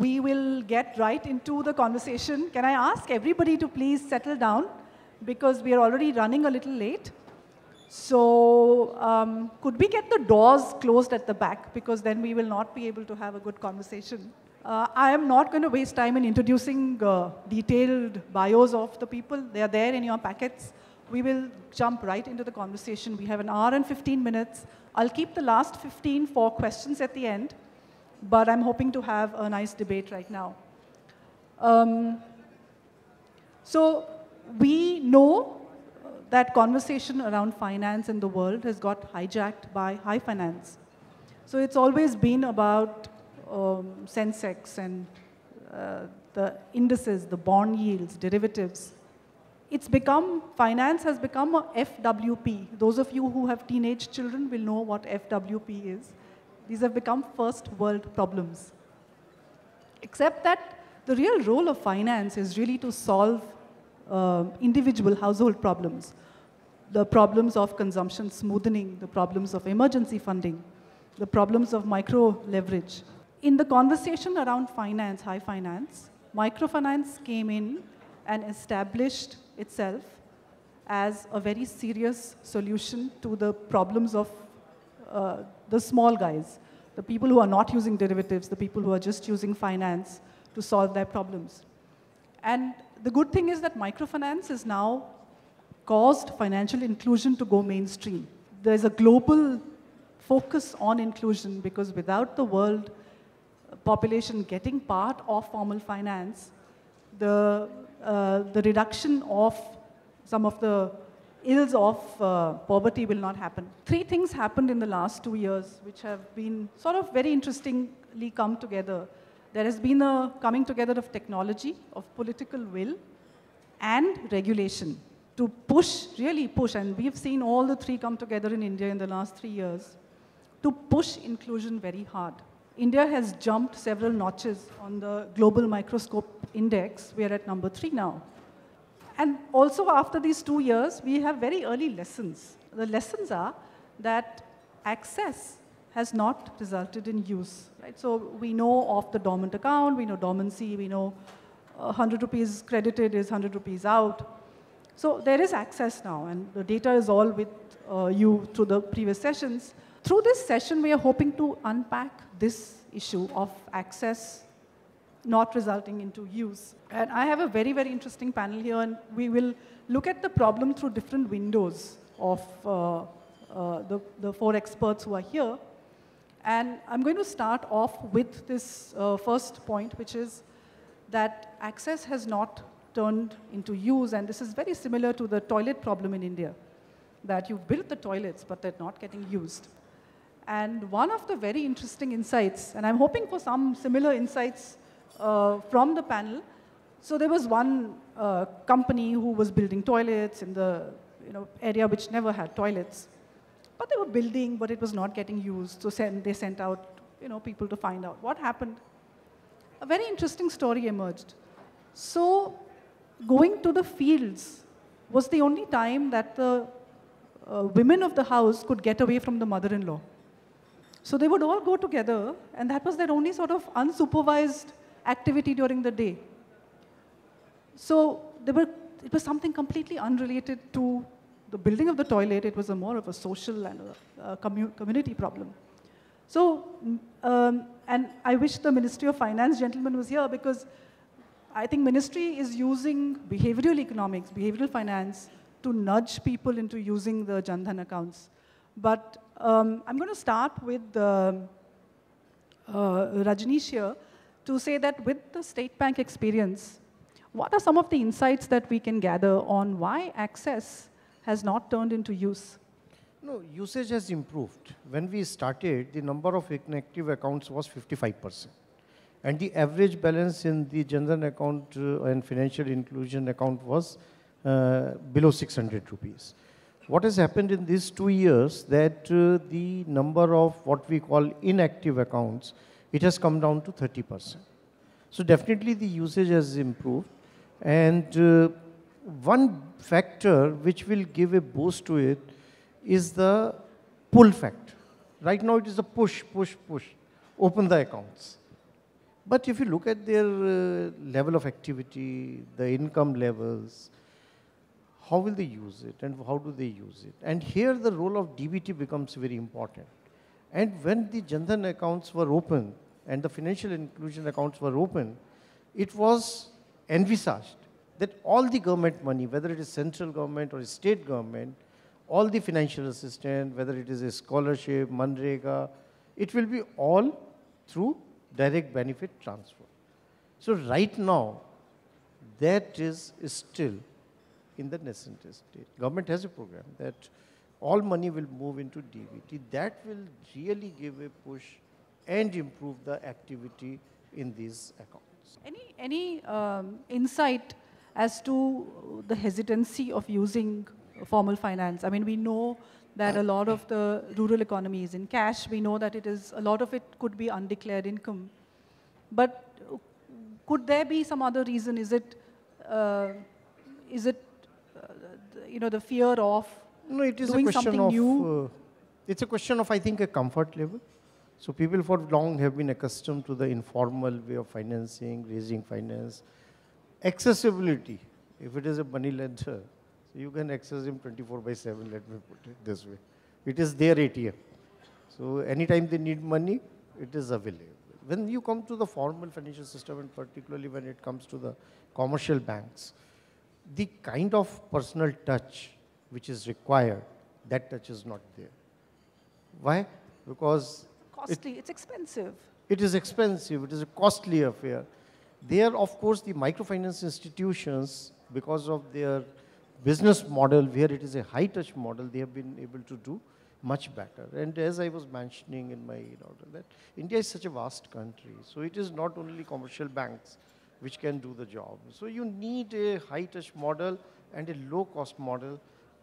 we will get right into the conversation. Can I ask everybody to please settle down because we are already running a little late. So um, could we get the doors closed at the back because then we will not be able to have a good conversation. Uh, I am not going to waste time in introducing uh, detailed bios of the people. They are there in your packets. We will jump right into the conversation. We have an hour and 15 minutes. I'll keep the last 15 for questions at the end, but I'm hoping to have a nice debate right now. Um, so we know that conversation around finance in the world has got hijacked by high finance. So it's always been about um, Sensex and uh, the indices, the bond yields, derivatives. It's become, finance has become a FWP. Those of you who have teenage children will know what FWP is. These have become first world problems. Except that the real role of finance is really to solve uh, individual household problems, the problems of consumption smoothing, the problems of emergency funding, the problems of micro leverage. In the conversation around finance, high finance, microfinance came in and established itself as a very serious solution to the problems of uh, the small guys, the people who are not using derivatives, the people who are just using finance to solve their problems. And the good thing is that microfinance has now caused financial inclusion to go mainstream. There's a global focus on inclusion because without the world population getting part of formal finance, the, uh, the reduction of some of the ills of uh, poverty will not happen. Three things happened in the last two years which have been sort of very interestingly come together. There has been a coming together of technology, of political will, and regulation to push, really push, and we've seen all the three come together in India in the last three years, to push inclusion very hard. India has jumped several notches on the global microscope index. We are at number three now. And also after these two years, we have very early lessons. The lessons are that access has not resulted in use. Right? So we know of the dormant account, we know dormancy, we know 100 rupees credited is 100 rupees out. So there is access now, and the data is all with uh, you through the previous sessions. Through this session, we are hoping to unpack this issue of access not resulting into use. And I have a very, very interesting panel here, and we will look at the problem through different windows of uh, uh, the, the four experts who are here. And I'm going to start off with this uh, first point, which is that access has not turned into use, and this is very similar to the toilet problem in India, that you've built the toilets, but they're not getting used. And one of the very interesting insights, and I'm hoping for some similar insights from the panel. So there was one uh, company who was building toilets in the you know, area which never had toilets. But they were building, but it was not getting used. So send, they sent out you know, people to find out what happened. A very interesting story emerged. So going to the fields was the only time that the uh, women of the house could get away from the mother-in-law. So they would all go together, and that was their only sort of unsupervised activity during the day. So were, it was something completely unrelated to the building of the toilet. It was a more of a social and a, a commu community problem. So, um, and I wish the Ministry of Finance gentleman was here because I think ministry is using behavioral economics, behavioral finance to nudge people into using the Jandhan accounts. But um, I'm going to start with uh, uh, Rajnish here to say that with the state bank experience, what are some of the insights that we can gather on why access has not turned into use? No, usage has improved. When we started, the number of inactive accounts was 55%. And the average balance in the general account uh, and financial inclusion account was uh, below 600 rupees. What has happened in these two years that uh, the number of what we call inactive accounts, it has come down to 30%. So definitely the usage has improved. And uh, one factor which will give a boost to it is the pull factor. Right now it is a push, push, push. Open the accounts. But if you look at their uh, level of activity, the income levels, how will they use it and how do they use it? And here the role of DBT becomes very important. And when the Jandhan accounts were open and the financial inclusion accounts were open, it was envisaged that all the government money, whether it is central government or state government, all the financial assistance, whether it is a scholarship, Manrega, it will be all through direct benefit transfer. So right now, that is, still in the nascent state. Government has a program that all money will move into DBT. That will really give a push and improve the activity in these accounts. Any, any um, insight as to the hesitancy of using formal finance? I mean, we know that a lot of the rural economy is in cash. We know that it is, a lot of it could be undeclared income. But could there be some other reason? Is it, uh, is it, uh, you know, the fear of no, it is a question of, uh, it's a question of, I think, a comfort level. So people for long have been accustomed to the informal way of financing, raising finance. Accessibility, if it is a money lender, so you can access him 24 by 7, let me put it this way. It is their ATM. So anytime they need money, it is available. When you come to the formal financial system, and particularly when it comes to the commercial banks, the kind of personal touch which is required, that touch is not there. Why? Because costly, it, it's expensive. It is expensive, it is a costly affair. There, of course, the microfinance institutions, because of their business model, where it is a high touch model, they have been able to do much better. And as I was mentioning in my order, that India is such a vast country. So it is not only commercial banks which can do the job. So you need a high touch model and a low cost model.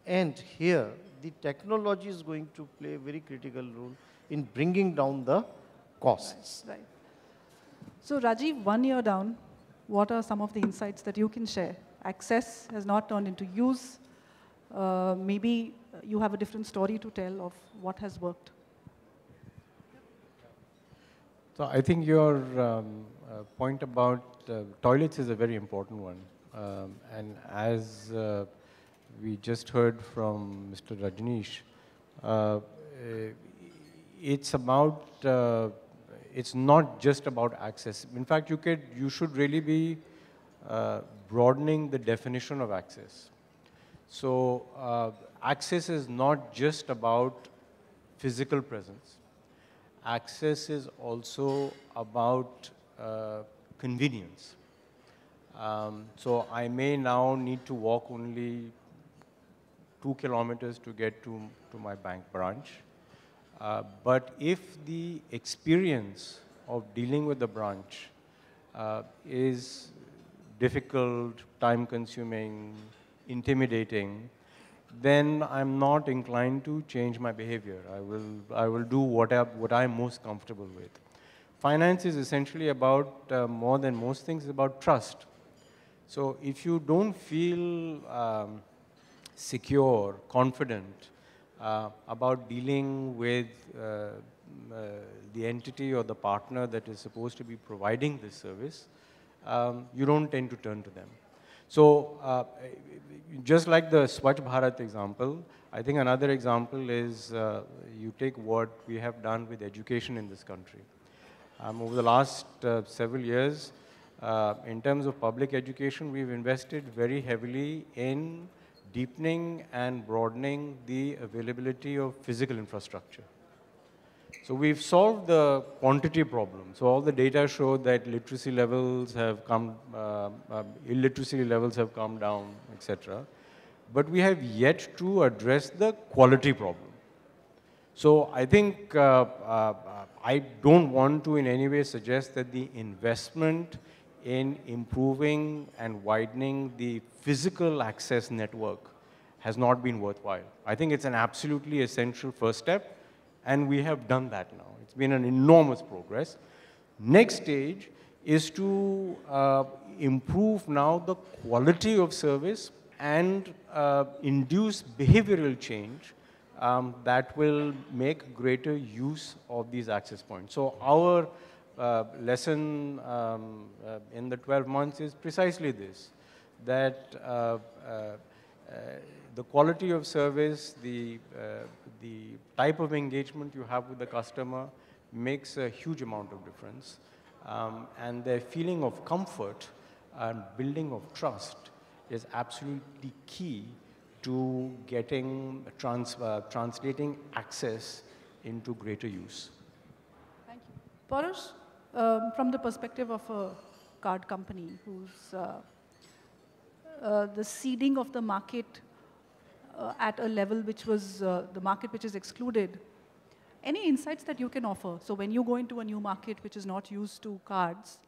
And here, the technology is going to play a very critical role in bringing down the costs. Right. right. So Rajiv, one year down, what are some of the insights that you can share? Access has not turned into use. Uh, maybe you have a different story to tell of what has worked. So I think your um, uh, point about uh, toilets is a very important one. Um, and as uh, we just heard from Mr. Rajnish, uh, it's about, uh, it's not just about access. In fact, you, could, you should really be uh, broadening the definition of access. So uh, access is not just about physical presence. Access is also about uh, convenience. Um, so I may now need to walk only two kilometers to get to, to my bank branch. Uh, but if the experience of dealing with the branch uh, is difficult, time consuming, intimidating, then I'm not inclined to change my behavior. I will, I will do what, I, what I'm most comfortable with. Finance is essentially about, uh, more than most things, about trust. So if you don't feel um, secure, confident uh, about dealing with uh, uh, the entity or the partner that is supposed to be providing this service, um, you don't tend to turn to them. So uh, just like the Swachh Bharat example, I think another example is uh, you take what we have done with education in this country. Um, over the last several years, uh, in terms of public education, we've invested very heavily in deepening and broadening the availability of physical infrastructure. So we've solved the quantity problem. So all the data show that literacy levels have come, uh, uh, illiteracy levels have come down, etc. But we have yet to address the quality problem. So I think uh, uh, I don't want to in any way suggest that the investment in improving and widening the physical access network has not been worthwhile. I think it's an absolutely essential first step and we have done that now. It's been an enormous progress. Next stage is to uh, improve now the quality of service and uh, induce behavioral change um, that will make greater use of these access points. So our uh, lesson um, uh, in the 12 months is precisely this, that uh, uh, uh, the quality of service, the, the type of engagement you have with the customer makes a huge amount of difference. Um, and their feeling of comfort and building of trust is absolutely key to getting, trans, translating access into greater use. Thank you. Porush, um, from the perspective of a card company who's uh, uh, the seeding of the market uh, at a level which was uh, the market which is excluded, any insights that you can offer? So when you go into a new market which is not used to cards,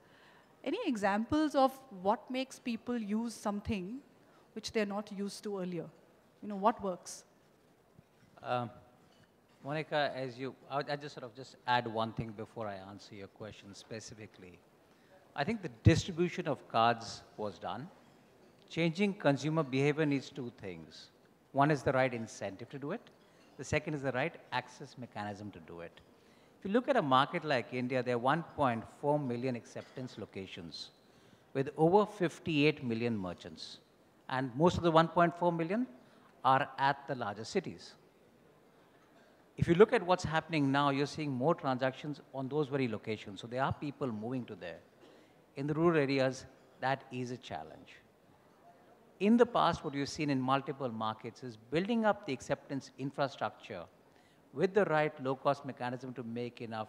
any examples of what makes people use something which they're not used to earlier? You know, what works? Um, Monika, as you, I, I just sort of just add one thing before I answer your question specifically. I think the distribution of cards was done. Changing consumer behavior needs two things. One is the right incentive to do it. The second is the right access mechanism to do it. If you look at a market like India, there are 1.4 million acceptance locations with over 58 million merchants. And most of the 1.4 million are at the larger cities. If you look at what's happening now, you're seeing more transactions on those very locations. So there are people moving to there. In the rural areas, that is a challenge. In the past, what you've seen in multiple markets is building up the acceptance infrastructure with the right low-cost mechanism to make enough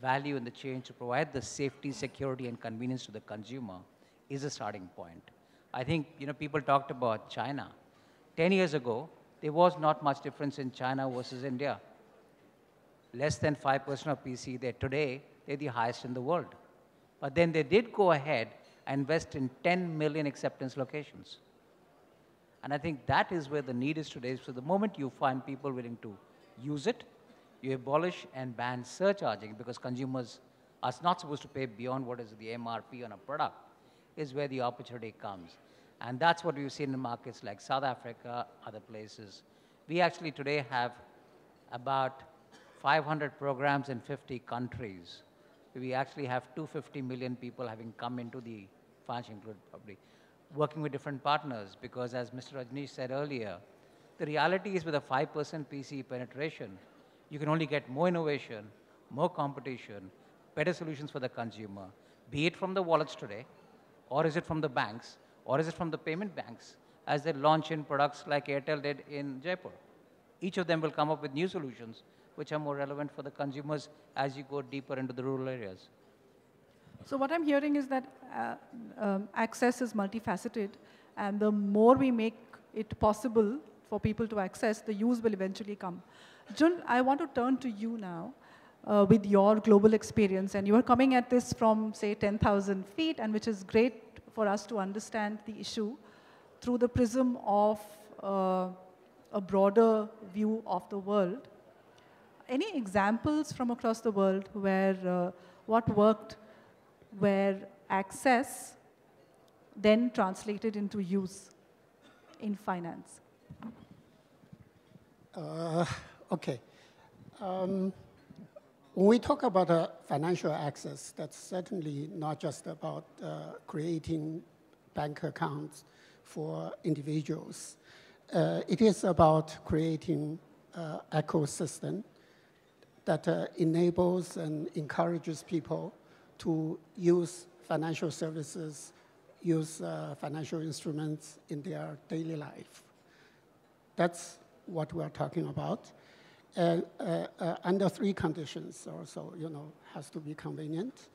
value in the chain to provide the safety, security, and convenience to the consumer is a starting point. I think you know people talked about China. Ten years ago, there was not much difference in China versus India. Less than 5% of PC there. Today, they're the highest in the world. But then they did go ahead and invest in 10 million acceptance locations. And I think that is where the need is today. So the moment you find people willing to use it, you abolish and ban surcharging because consumers are not supposed to pay beyond what is the MRP on a product, is where the opportunity comes. And that's what we've seen in markets like South Africa, other places. We actually today have about 500 programs in 50 countries. We actually have 250 million people having come into the financial inclusion public, working with different partners because as Mr. Rajnish said earlier, the reality is with a 5% PC penetration, you can only get more innovation, more competition, better solutions for the consumer, be it from the wallets today, or is it from the banks, or is it from the payment banks as they launch in products like Airtel did in Jaipur? Each of them will come up with new solutions which are more relevant for the consumers as you go deeper into the rural areas. So what I'm hearing is that uh, um, access is multifaceted, and the more we make it possible for people to access, the use will eventually come. Jun, I want to turn to you now uh, with your global experience, and you are coming at this from, say, 10,000 feet, and which is great for us to understand the issue through the prism of uh, a broader view of the world. Any examples from across the world where uh, what worked, where access then translated into use in finance? Uh, okay. Um, when we talk about uh, financial access, that's certainly not just about uh, creating bank accounts for individuals. Uh, it is about creating uh, ecosystem that uh, enables and encourages people to use financial services, use uh, financial instruments in their daily life. That's what we're talking about uh, uh, under three conditions also, you know, has to be convenient,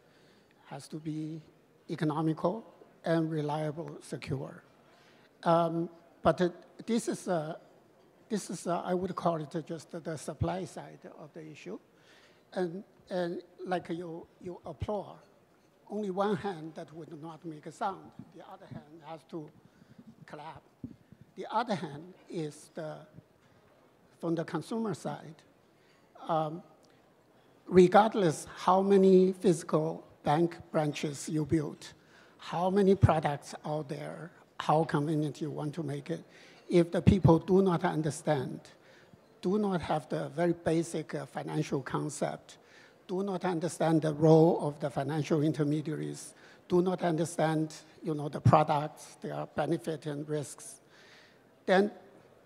has to be economical, and reliable, secure. Um, but uh, this is, a, this is I would call it just the supply side of the issue. And, and like you, you applaud, only one hand that would not make a sound, the other hand has to clap. The other hand is the from the consumer side, um, regardless how many physical bank branches you build, how many products out there, how convenient you want to make it, if the people do not understand, do not have the very basic uh, financial concept, do not understand the role of the financial intermediaries, do not understand, you know, the products, their benefit and risks, then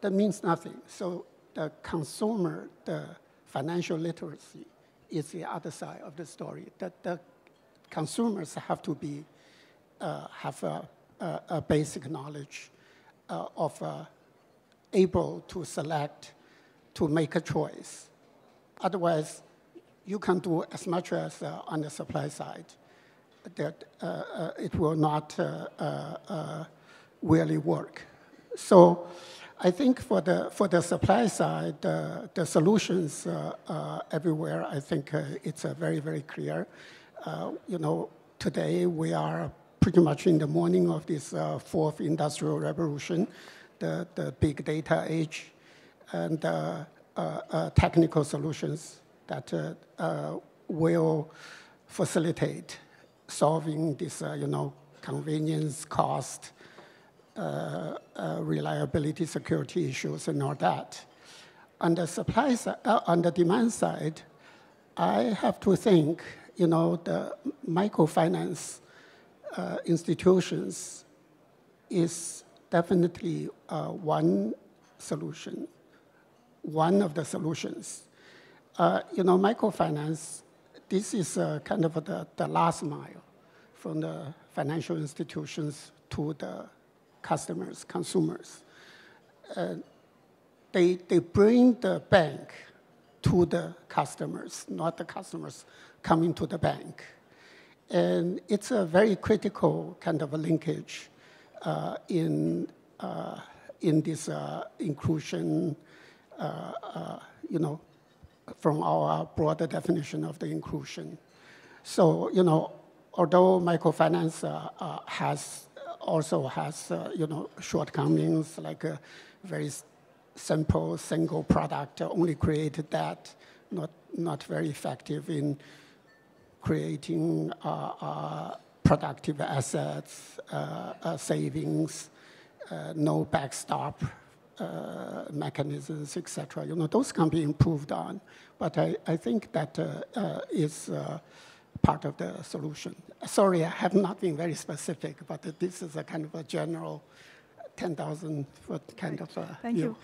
that means nothing. So the consumer, the financial literacy is the other side of the story. The consumers have to be, uh, have a, a, a, basic knowledge of uh, able to select, to make a choice. Otherwise, you can do as much as uh, on the supply side. That uh, uh, it will not really work. So I think for the, for the supply side, uh, the solutions uh, uh, everywhere, I think uh, it's very, very clear. Uh, you know, today we are pretty much in the morning of this uh, fourth industrial revolution, the, the big data age, and technical solutions that will facilitate solving this, you know, convenience, cost, uh, uh, reliability, security issues, and all that. On the supply side, uh, on the demand side, I have to think, you know, the microfinance institutions is definitely one solution, one of the solutions. Uh, you know, microfinance, this is uh, kind of the, the last mile from the financial institutions to the customers, consumers. Uh, they, they bring the bank to the customers, not the customers coming to the bank. And it's a very critical kind of a linkage uh, in, uh, in this uh, inclusion, uh, uh, you know, from our broader definition of the inclusion. So, you know, although microfinance has also has, uh, you know, shortcomings like a very simple single product, only created that, not, not very effective in creating uh, uh, productive assets, uh, uh, savings, uh, no backstop mechanisms, etc. You know, those can be improved on, but I, I think that is part of the solution. Sorry, I have not been very specific, but this is a kind of a general 10,000 foot kind right. of Thank view. you.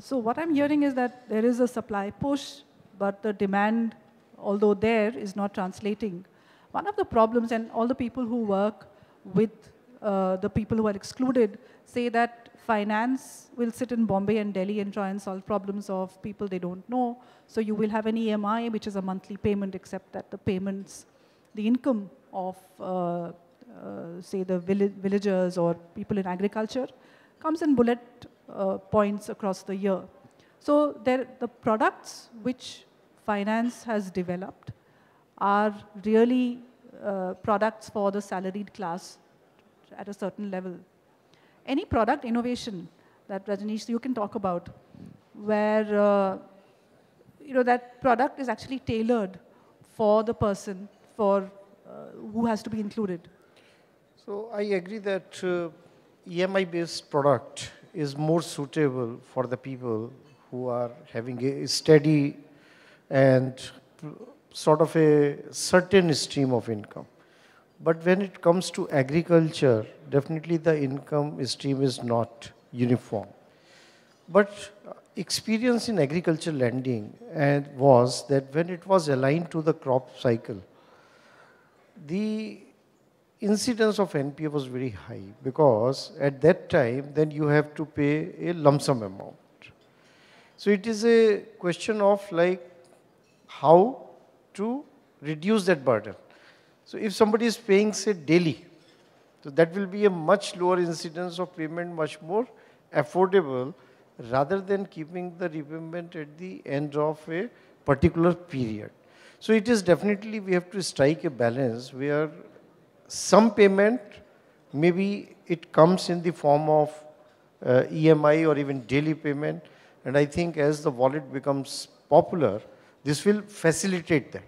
So what I'm hearing is that there is a supply push, but the demand, although there, is not translating. One of the problems, and all the people who work with uh, the people who are excluded say that finance will sit in Bombay and Delhi and try and solve problems of people they don't know. So you will have an EMI, which is a monthly payment, except that the payments, the income of, uh, uh, say, the villagers or people in agriculture comes in bullet uh, points across the year. So there, the products which finance has developed are really uh, products for the salaried class at a certain level. Any product innovation that Rajnish, you can talk about, where uh, you know that product is actually tailored for the person, for uh, who has to be included. So I agree that uh, EMI-based product is more suitable for the people who are having a steady and sort of a certain stream of income. But when it comes to agriculture, definitely the income stream is not uniform. But experience in agriculture lending and was that when it was aligned to the crop cycle, the incidence of NPA was very high because at that time then you have to pay a lump sum amount. So it is a question of like how to reduce that burden. So if somebody is paying, say, daily, so that will be a much lower incidence of payment, much more affordable, rather than keeping the repayment at the end of a particular period. So it is definitely, we have to strike a balance where some payment, maybe it comes in the form of uh, EMI or even daily payment. And I think as the wallet becomes popular, this will facilitate that.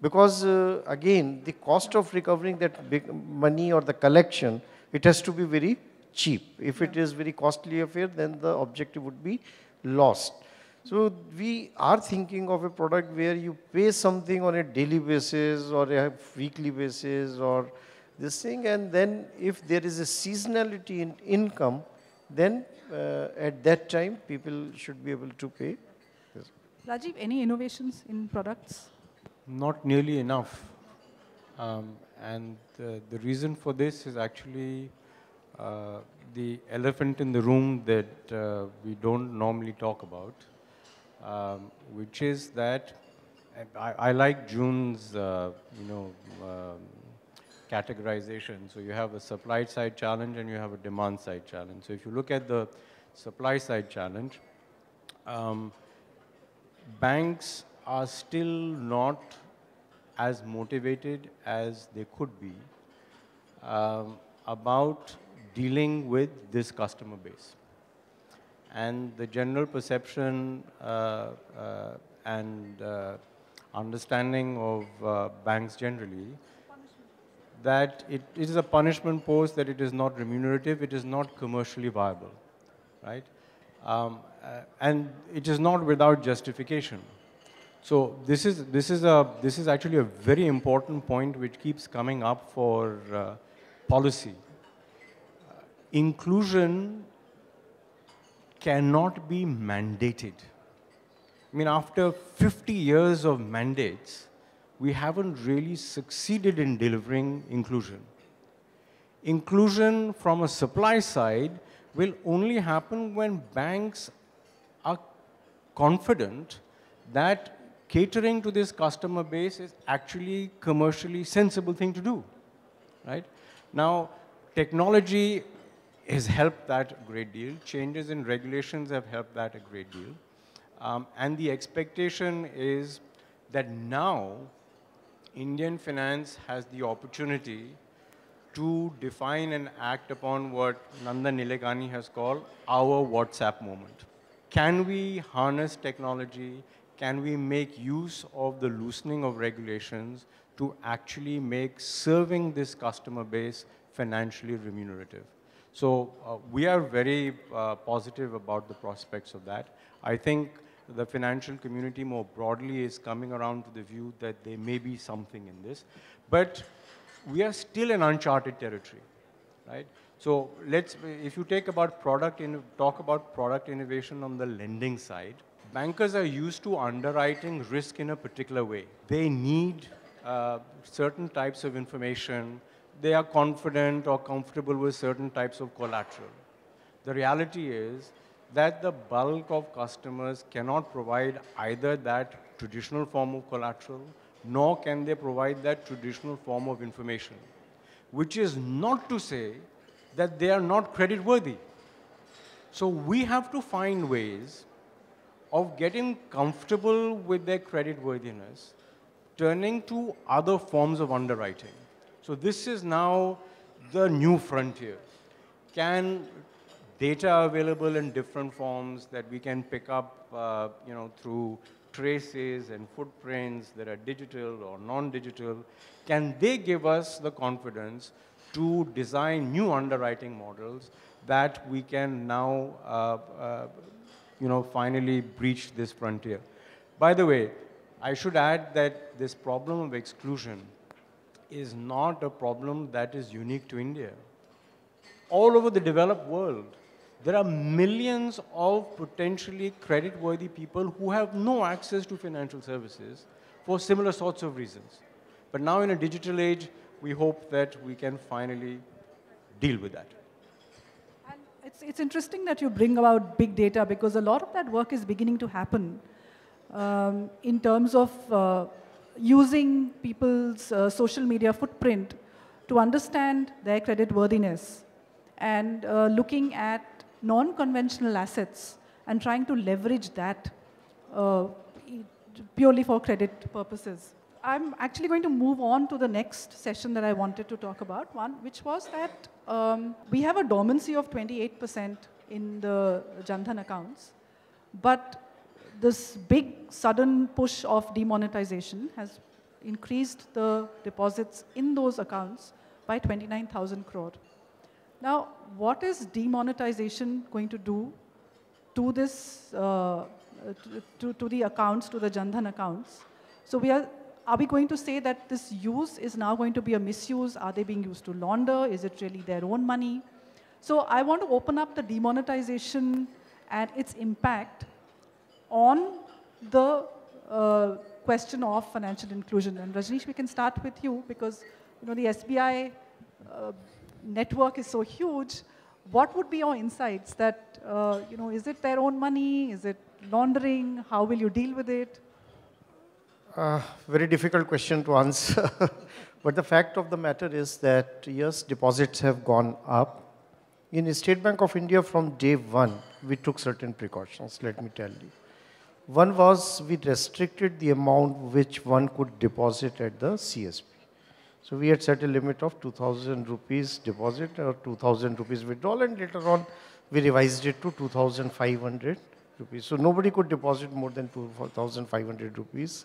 Because uh, again, the cost of recovering that big money or the collection, it has to be very cheap. If it is very costly affair, then the objective would be lost. So we are thinking of a product where you pay something on a daily basis or a weekly basis or this thing and then if there is a seasonality in income, then uh, at that time people should be able to pay. Rajiv, any innovations in products? Not nearly enough. Um, and uh, the reason for this is actually uh, the elephant in the room that uh, we don't normally talk about um, which is that I, I like Jun's, uh, you know, um, categorization. So you have a supply side challenge and you have a demand side challenge. So if you look at the supply side challenge, um, banks are still not as motivated as they could be um, about dealing with this customer base and the general perception uh, uh, and uh, understanding of banks generally that it, it is a punishment post, that it is not remunerative, it is not commercially viable, right? Um, uh, and it is not without justification. So this is, this, is a, this is actually a very important point which keeps coming up for uh, policy. Uh, inclusion cannot be mandated. I mean, after 50 years of mandates, we haven't really succeeded in delivering inclusion. Inclusion from a supply side will only happen when banks are confident that catering to this customer base is actually commercially sensible thing to do, right? Now, technology has helped that a great deal. Changes in regulations have helped that a great deal. Um, and the expectation is that now Indian finance has the opportunity to define and act upon what Nandan Nilekani has called our WhatsApp moment. Can we harness technology? Can we make use of the loosening of regulations to actually make serving this customer base financially remunerative? So uh, we are very uh, positive about the prospects of that. I think the financial community more broadly is coming around to the view that there may be something in this. But we are still in uncharted territory, right? So let's, if you take about product, in, talk about product innovation on the lending side, bankers are used to underwriting risk in a particular way. They need uh, certain types of information, they are confident or comfortable with certain types of collateral. The reality is that the bulk of customers cannot provide either that traditional form of collateral, nor can they provide that traditional form of information, which is not to say that they are not credit worthy. So we have to find ways of getting comfortable with their credit worthiness, turning to other forms of underwriting. So this is now the new frontier. Can data available in different forms that we can pick up, uh, you know, through traces and footprints that are digital or non-digital, can they give us the confidence to design new underwriting models that we can now, uh, uh, you know, finally breach this frontier. By the way, I should add that this problem of exclusion is not a problem that is unique to India. All over the developed world, there are millions of potentially credit-worthy people who have no access to financial services for similar sorts of reasons. But now in a digital age, we hope that we can finally deal with that. And it's, it's interesting that you bring about big data because a lot of that work is beginning to happen um, in terms of uh, using people's uh, social media footprint to understand their credit worthiness and uh, looking at non-conventional assets and trying to leverage that uh, purely for credit purposes. I'm actually going to move on to the next session that I wanted to talk about, one which was that um, we have a dormancy of 28% in the Jandhan accounts, but this big sudden push of demonetization has increased the deposits in those accounts by 29,000 crore. Now, what is demonetization going to do to this uh, to, to, to the accounts, to the Jandhan accounts. So we are, are we going to say that this use is now going to be a misuse? Are they being used to launder? Is it really their own money? So I want to open up the demonetization and its impact on the uh, question of financial inclusion. And Rajnish, we can start with you because you know the SBI uh, network is so huge. What would be your insights that, uh, you know, is it their own money? Is it laundering? How will you deal with it? Uh, very difficult question to answer. but the fact of the matter is that, yes, deposits have gone up. In State Bank of India, from day one, we took certain precautions, let me tell you. One was we restricted the amount which one could deposit at the CSP. So we had set a limit of 2000 rupees deposit or 2000 rupees withdrawal and later on we revised it to 2500 rupees. So nobody could deposit more than 2500 rupees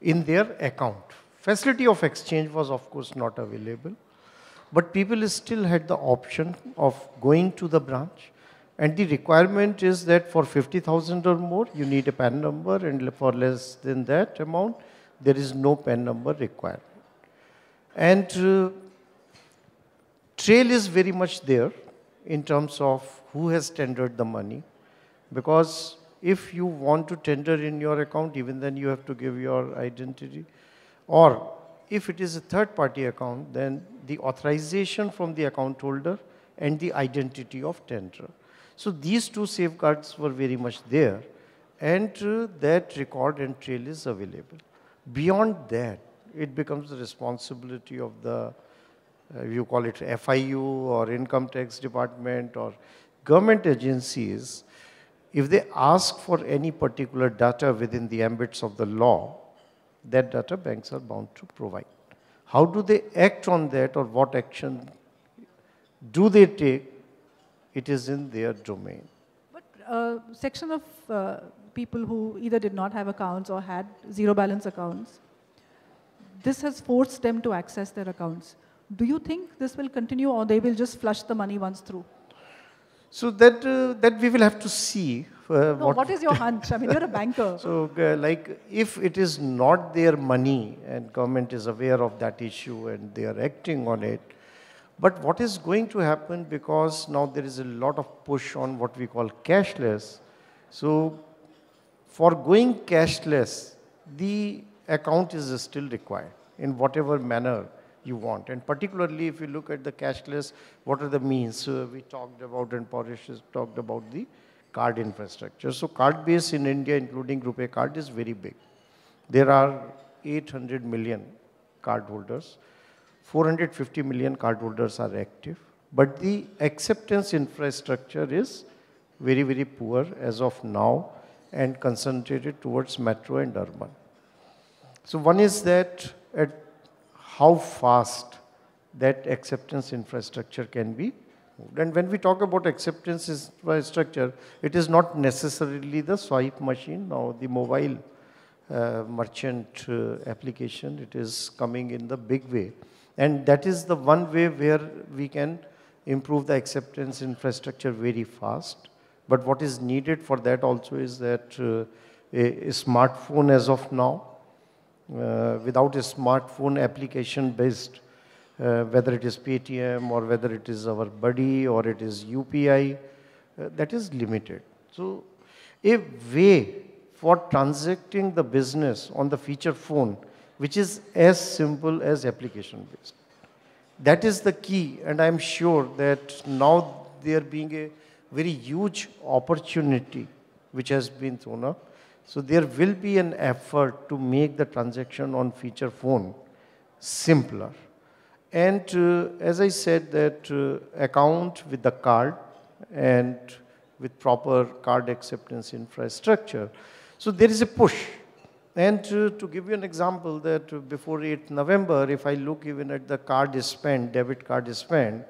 in their account. Facility of exchange was of course not available, but people still had the option of going to the branch and the requirement is that for 50,000 or more, you need a PAN number and for less than that amount, there is no PAN number required. And uh, trail is very much there in terms of who has tendered the money because if you want to tender in your account, even then you have to give your identity. Or if it is a third party account, then the authorization from the account holder and the identity of tenderer. So these two safeguards were very much there and uh, that record and trail is available. Beyond that, it becomes the responsibility of the, uh, you call it FIU or income tax department or government agencies, if they ask for any particular data within the ambits of the law, that data banks are bound to provide. How do they act on that or what action do they take it is in their domain. But a uh, section of uh, people who either did not have accounts or had zero balance accounts, this has forced them to access their accounts. Do you think this will continue or they will just flush the money once through? So that, uh, that we will have to see. Uh, no, what, what is your hunch? I mean, you're a banker. So uh, like if it is not their money and government is aware of that issue and they are acting on it, but what is going to happen because now there is a lot of push on what we call cashless. So for going cashless, the account is still required in whatever manner you want. And particularly if you look at the cashless, what are the means? So we talked about and Porush has talked about the card infrastructure. So card base in India, including RuPay card, is very big. There are 800 million card holders. 450 million cardholders are active, but the acceptance infrastructure is very, very poor as of now and concentrated towards metro and urban. So one is that at how fast that acceptance infrastructure can be moved. And when we talk about acceptance infrastructure, it is not necessarily the swipe machine or the mobile uh, merchant uh, application. It is coming in the big way. And that is the one way where we can improve the acceptance infrastructure very fast. But what is needed for that also is that uh, a, a, smartphone as of now, without a smartphone application based, uh, whether it is Paytm or whether it is our buddy or it is UPI, uh, that is limited. So a way for transacting the business on the feature phone which is as simple as application based. That is the key, and I'm sure that now there being a very huge opportunity which has been thrown up. So there will be an effort to make the transaction on feature phone simpler. And uh, as I said that uh, account with the card and with proper card acceptance infrastructure. So there is a push and to, to, give you an example that before 8th November, if I look even at the card spent, debit card spent,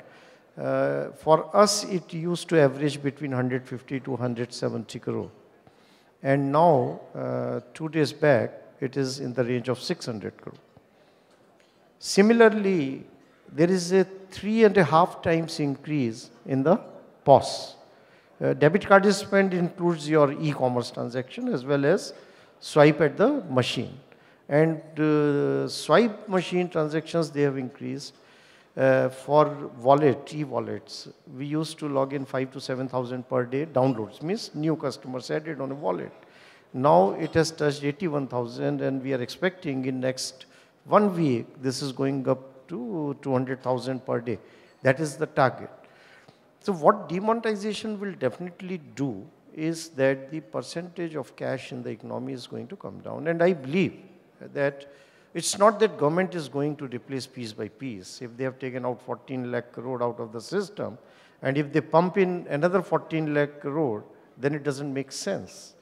uh, for us it used to average between 150 to 170 crore. And now, uh, two days back, it is in the range of 600 crore. Similarly, there is a three and a half times increase in the POS. Uh, debit card spend includes your e-commerce transaction as well as swipe at the machine. And uh, swipe machine transactions, they have increased. Uh, for wallet, e-wallets, we used to log in 5 to 7,000 per day downloads, means new customers added on a wallet. Now it has touched 81,000 and we are expecting in next one week, this is going up to 200,000 per day. That is the target. So what demonetization will definitely do is that the percentage of cash in the economy is going to come down. And I believe that it's not that government is going to replace piece by piece. If they have taken out 14 lakh crore out of the system, and if they pump in another 14 lakh crore, then it doesn't make sense.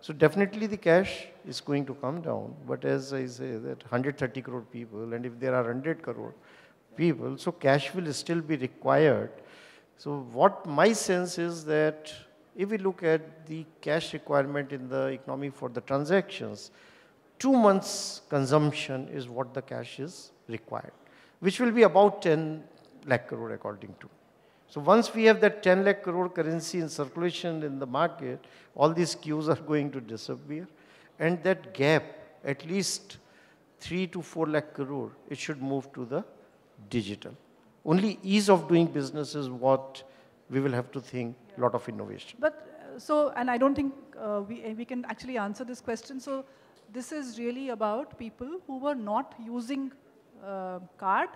So definitely the cash is going to come down. But as I say, that 130 crore people, and if there are 100 crore people, so cash will still be required. So what my sense is that if we look at the cash requirement in the economy for the transactions, two months consumption is what the cash is required, which will be about 10 lakh crore according to. So once we have that 10 lakh crore currency in circulation in the market, all these queues are going to disappear. And that gap, at least 3 to 4 lakh crore, it should move to the digital. Only ease of doing business is what we will have to think a lot of innovation. But uh, so, and I don't think uh, we, we can actually answer this question. So this is really about people who were not using uh, card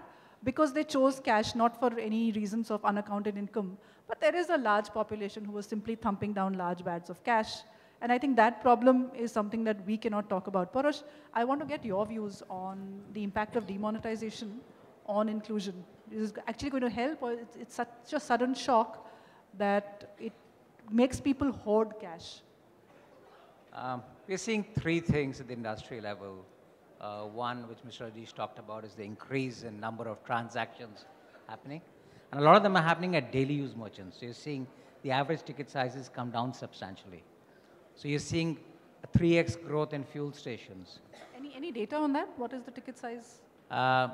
because they chose cash not for any reasons of unaccounted income. But there is a large population who was simply thumping down large bags of cash. And I think that problem is something that we cannot talk about. Porush, I want to get your views on the impact of demonetization on inclusion. Is it actually going to help or it's, it's such a sudden shock that it makes people hoard cash? Um, we're seeing three things at the industry level. Uh, one, which Mr. Rajnish talked about, is the increase in number of transactions happening. And a lot of them are happening at daily use merchants. So you're seeing the average ticket sizes come down substantially. So you're seeing a 3x growth in fuel stations. Any, any data on that? What is the ticket size? Uh,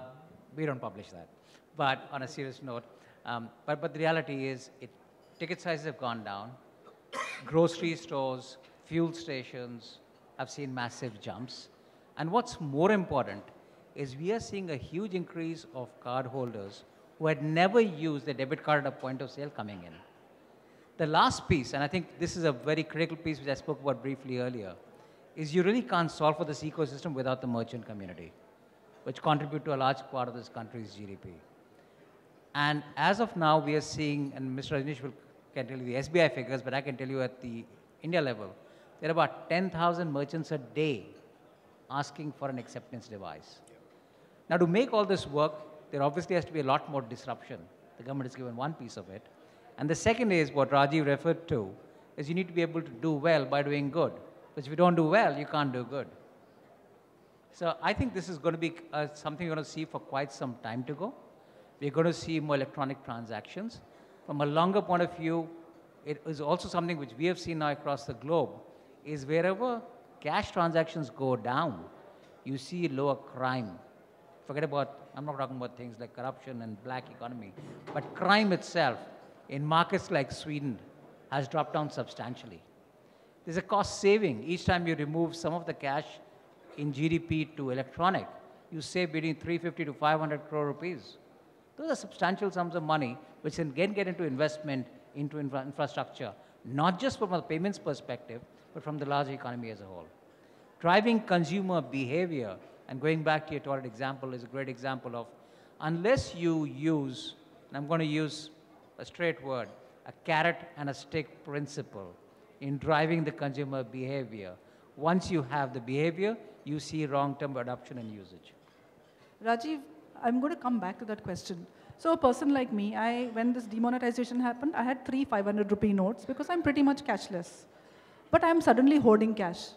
we don't publish that. But on a serious note, um, but, but the reality is it, ticket sizes have gone down. Grocery stores, fuel stations have seen massive jumps. And what's more important is we are seeing a huge increase of cardholders who had never used the debit card at a point of sale coming in. The last piece, and I think this is a very critical piece which I spoke about briefly earlier, is you really can't solve for this ecosystem without the merchant community, which contribute to a large part of this country's GDP. And as of now, we are seeing, and Mr. Rajnish will, can tell you the SBI figures, but I can tell you at the India level, there are about 10,000 merchants a day asking for an acceptance device. Now, to make all this work, there obviously has to be a lot more disruption. The government has given one piece of it. And the second is what Rajiv referred to, is you need to be able to do well by doing good. Because if you don't do well, you can't do good. So I think this is going to be uh, something you're going to see for quite some time to go. We're going to see more electronic transactions. From a longer point of view, it is also something which we have seen now across the globe, is wherever cash transactions go down, you see lower crime. Forget about, I'm not talking about things like corruption and black economy, but crime itself in markets like Sweden has dropped down substantially. There's a cost saving. Each time you remove some of the cash in GDP to electronic, you save between 350 to 500 crore rupees. Those are substantial sums of money which can get into investment into infra infrastructure, not just from a payments perspective, but from the larger economy as a whole. Driving consumer behavior, and going back to your toilet example, is a great example of unless you use, and I'm going to use a straight word, a carrot and a stick principle in driving the consumer behavior. Once you have the behavior, you see long-term adoption and usage. Rajiv, I'm going to come back to that question. So a person like me, I, when this demonetization happened, I had three 500 rupee notes because I'm pretty much cashless. But I'm suddenly hoarding cash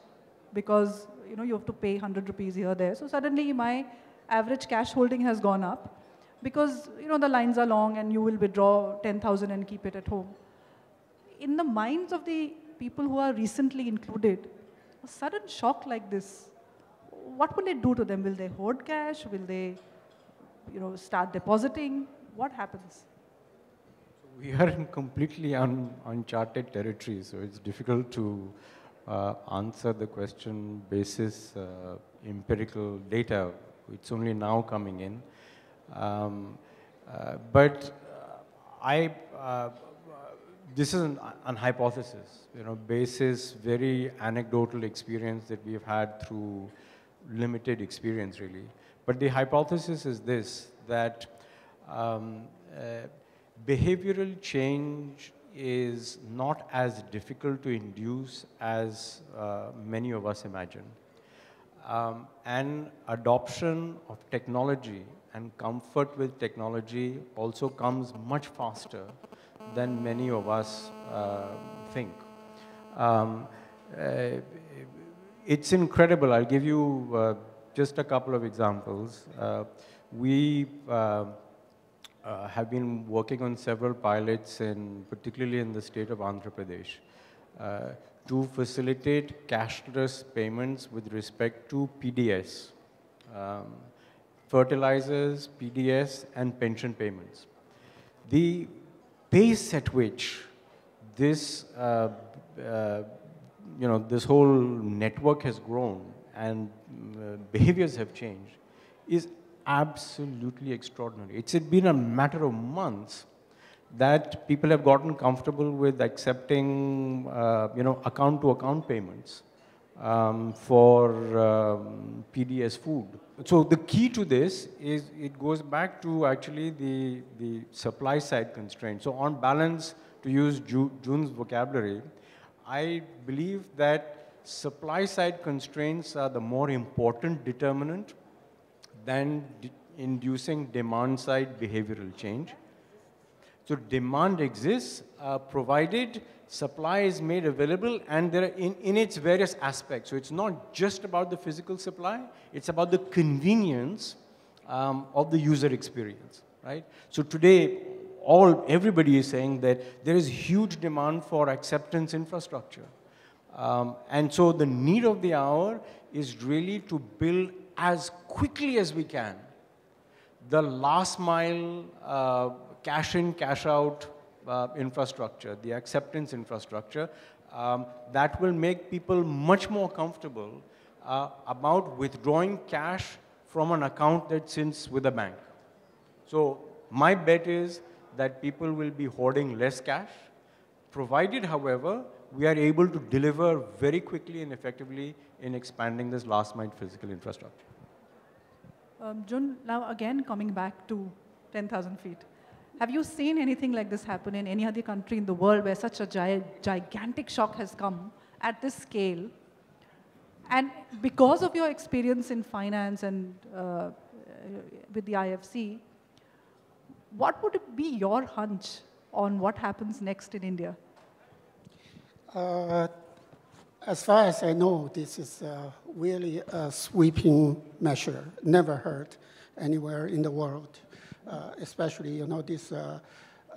because you know you have to pay 100 rupees here there. So suddenly my average cash holding has gone up because you know the lines are long and you will withdraw 10,000 and keep it at home. In the minds of the people who are recently included, a sudden shock like this, what will it do to them? Will they hoard cash? Will they, you know, start depositing? What happens? We are in completely un, uncharted territory, so it's difficult to uh, answer the question basis uh, empirical data. It's only now coming in. Um, uh, but I, uh, this is an, an, hypothesis, you know, basis very anecdotal experience that we have had through limited experience really. But the hypothesis is this, that um, uh, behavioral change is not as difficult to induce as uh, many of us imagine. Um, and adoption of technology and comfort with technology also comes much faster than many of us uh, think. Um, uh, it's incredible. I'll give you uh, just a couple of examples. Uh, we uh, have been working on several pilots, in, particularly in the state of Andhra Pradesh, uh, to facilitate cashless payments with respect to PDS, um, fertilizers, PDS, and pension payments. The pace at which this, uh, uh, you know, this whole network has grown and uh, behaviors have changed is absolutely extraordinary. It's been a matter of months that people have gotten comfortable with accepting, uh, you know, account-to-account payments um, for um, PDS food. So the key to this is it goes back to actually the, the supply side constraint. So on balance, to use Jun vocabulary, I believe that supply side constraints are the more important determinant than inducing demand side behavioral change. So demand exists uh, provided supply is made available and there in, in its various aspects. So it's not just about the physical supply, it's about the convenience um, of the user experience, right? So today, all, everybody is saying that there is huge demand for acceptance infrastructure. Um, and so the need of the hour is really to build as quickly as we can the last mile uh, cash in, cash out uh, infrastructure, the acceptance infrastructure, um, that will make people much more comfortable uh, about withdrawing cash from an account that sits with a bank. So my bet is that people will be hoarding less cash, provided, however, we are able to deliver very quickly and effectively in expanding this last mile physical infrastructure. Um, Jun, now again coming back to 10,000 feet. Have you seen anything like this happen in any other country in the world where such a gi gigantic shock has come at this scale? And because of your experience in finance and uh, with the IFC, what would be your hunch on what happens next in India? Uh, as far as I know, this is really a sweeping measure, never heard anywhere in the world, uh, especially, you know, these uh,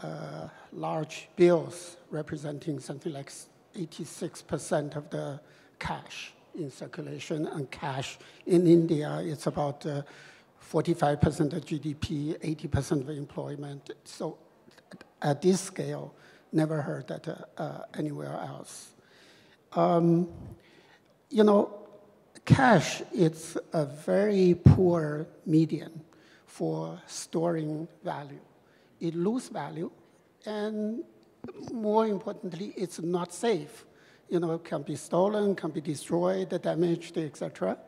uh large bills representing something like 86% of the cash in circulation, and cash in India, it's about 45% uh, of GDP, 80% of employment. So at this scale, never heard that uh, anywhere else. Um, you know, cash is a very poor medium for storing value. It loses value, and more importantly, it's not safe. You know, it can be stolen, can be destroyed, damaged, etc.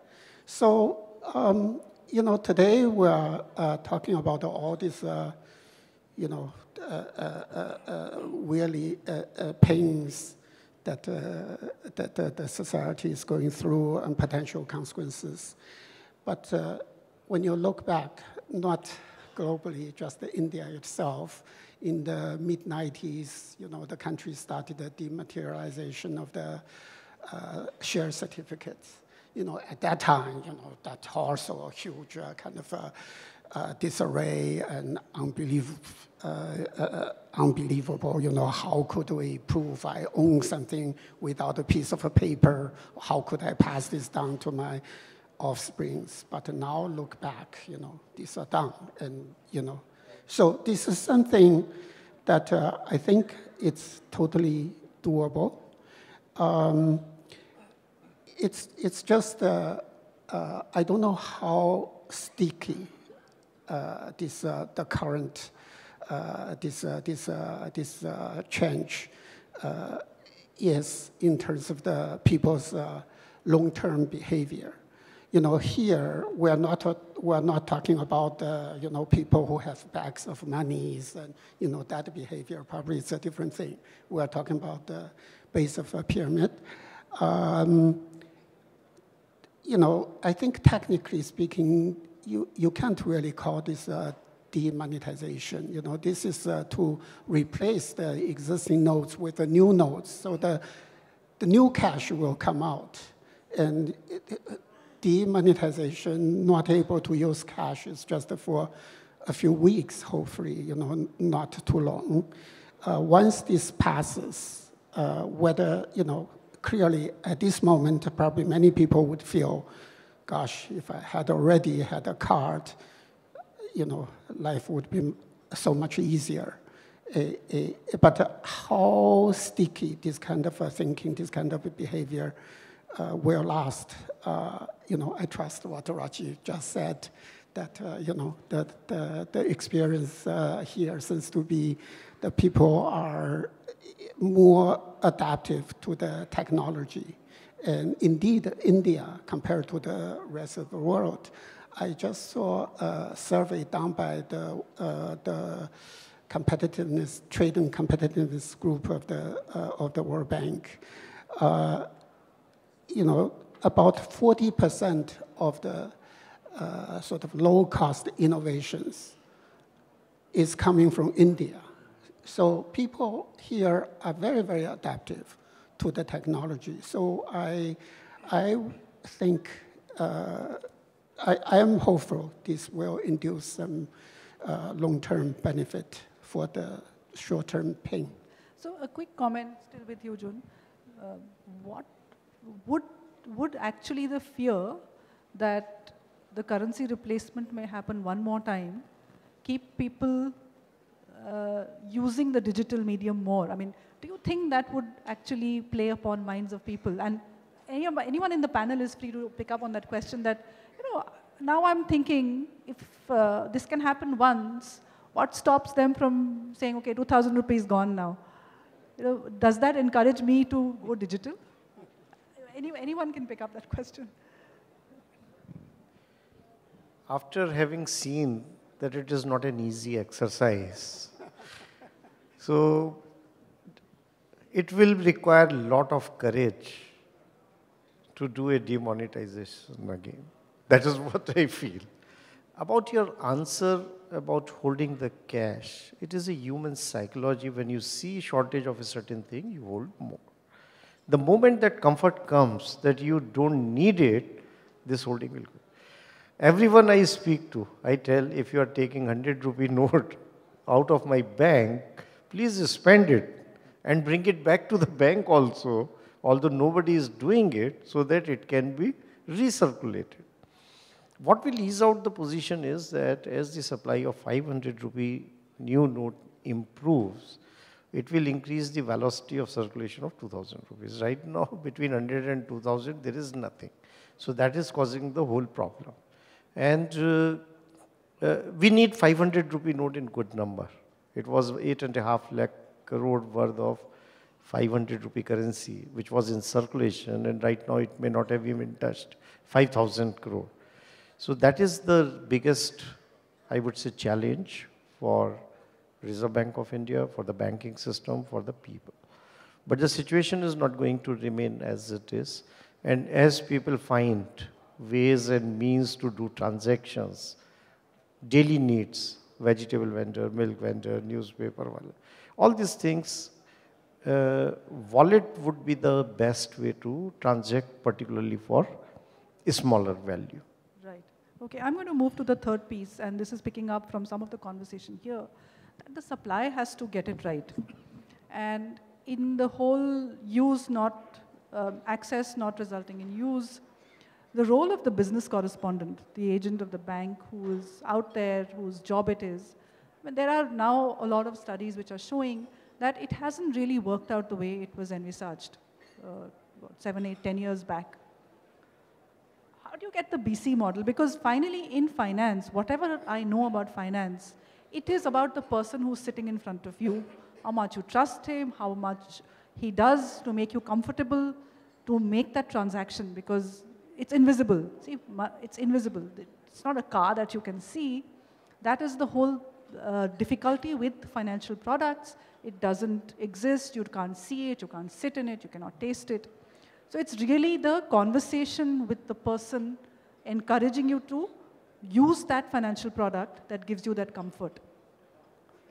So, um, you know, today we're uh, talking about all these, uh, you know, uh, uh, uh really uh, pains that, uh, that uh, the society is going through and potential consequences. But uh, when you look back, not globally, just India itself, in the mid 90s, you know, the country started the dematerialization of the uh, share certificates. You know, at that time, you know, that also a huge uh, kind of uh, uh, disarray and unbelievable, uh, uh, unbelievable. You know, how could we prove I own something without a piece of a paper? How could I pass this down to my offsprings? But now look back, you know, these are done, and you know, so this is something that uh, I think it's totally doable. Um, it's, it's just, uh, uh, I don't know how sticky this, uh, the current, uh, this, this, this change is in terms of the people's long-term behavior you know, here we're not, we're not talking about, uh, you know, people who have bags of monies and, you know, that behavior probably is a different thing. We're talking about the base of a pyramid. Um, you know, I think technically speaking, you, you can't really call this uh, demonetization. You know, this is uh, to replace the existing nodes with the new nodes. So the, the new cash will come out. And it, it, demonetization, not able to use cash is just for a few weeks, hopefully, you know, not too long. Uh, once this passes, uh, whether, you know, clearly at this moment, probably many people would feel, gosh, if I had already had a card, you know, life would be so much easier. Uh, uh, but how sticky this kind of thinking, this kind of behavior uh, will last. Uh, you know, I trust what Rajiv just said, that, uh, you know, the, the, the experience here seems to be the people are more adaptive to the technology. And indeed, India, compared to the rest of the world, I just saw a survey done by the, uh, the competitiveness, trade and competitiveness group of the, uh, of the World Bank. Uh, you know, about 40% of the uh, sort of low-cost innovations is coming from India. So people here are very, very adaptive to the technology. So I, I think uh, I, I, am hopeful this will induce some uh, long-term benefit for the short-term pain. So a quick comment still with you, Jun. Uh, what would, would actually the fear that the currency replacement may happen one more time keep people uh, using the digital medium more? I mean, do you think that would actually play upon minds of people? And any, anyone in the panel is free to pick up on that question that, you know, now I'm thinking if uh, this can happen once, what stops them from saying, okay, 2,000 rupees gone now? You know, does that encourage me to go digital? any, anyone can pick up that question. After having seen that it is not an easy exercise, so it will require a lot of courage to do a demonetization again. That is what I feel. About your answer about holding the cash, it is a human psychology. When you see shortage of a certain thing, you hold more. The moment that comfort comes, that you don't need it, this holding will go. Everyone I speak to, I tell if you are taking 100 rupee note out of my bank, please spend it and bring it back to the bank also, although nobody is doing it, so that it can be recirculated. What will ease out the position is that as the supply of 500 rupee new note improves, it will increase the velocity of circulation of 2000 rupees. Right now, between 100 and 2000, there is nothing. So that is causing the whole problem. And uh, uh, we need 500 rupee note in good number. It was eight and a half lakh crore worth of 500 rupee currency, which was in circulation, and right now it may not have even touched 5,000 crore. So that is the biggest, I would say, challenge for Reserve Bank of India, for the banking system, for the people. But the situation is not going to remain as it is. And as people find ways and means to do transactions, daily needs, vegetable vendor, milk vendor, newspaper, all these things, uh, wallet would be the best way to transact, particularly for smaller value. Right. Okay, I'm going to move to the third piece, and this is picking up from some of the conversation here the supply has to get it right. And in the whole use not, um, access not resulting in use, the role of the business correspondent, the agent of the bank who is out there, whose job it is, there are now a lot of studies which are showing that it hasn't really worked out the way it was envisaged uh, seven, eight, ten years back. How do you get the BC model? Because finally, in finance, whatever I know about finance, it is about the person who's sitting in front of you, how much you trust him, how much he does to make you comfortable to make that transaction because it's invisible. See, it's invisible. It's not a car that you can see. That is the whole uh, difficulty with financial products. It doesn't exist. You can't see it. You can't sit in it. You cannot taste it. So it's really the conversation with the person encouraging you to use that financial product that gives you that comfort.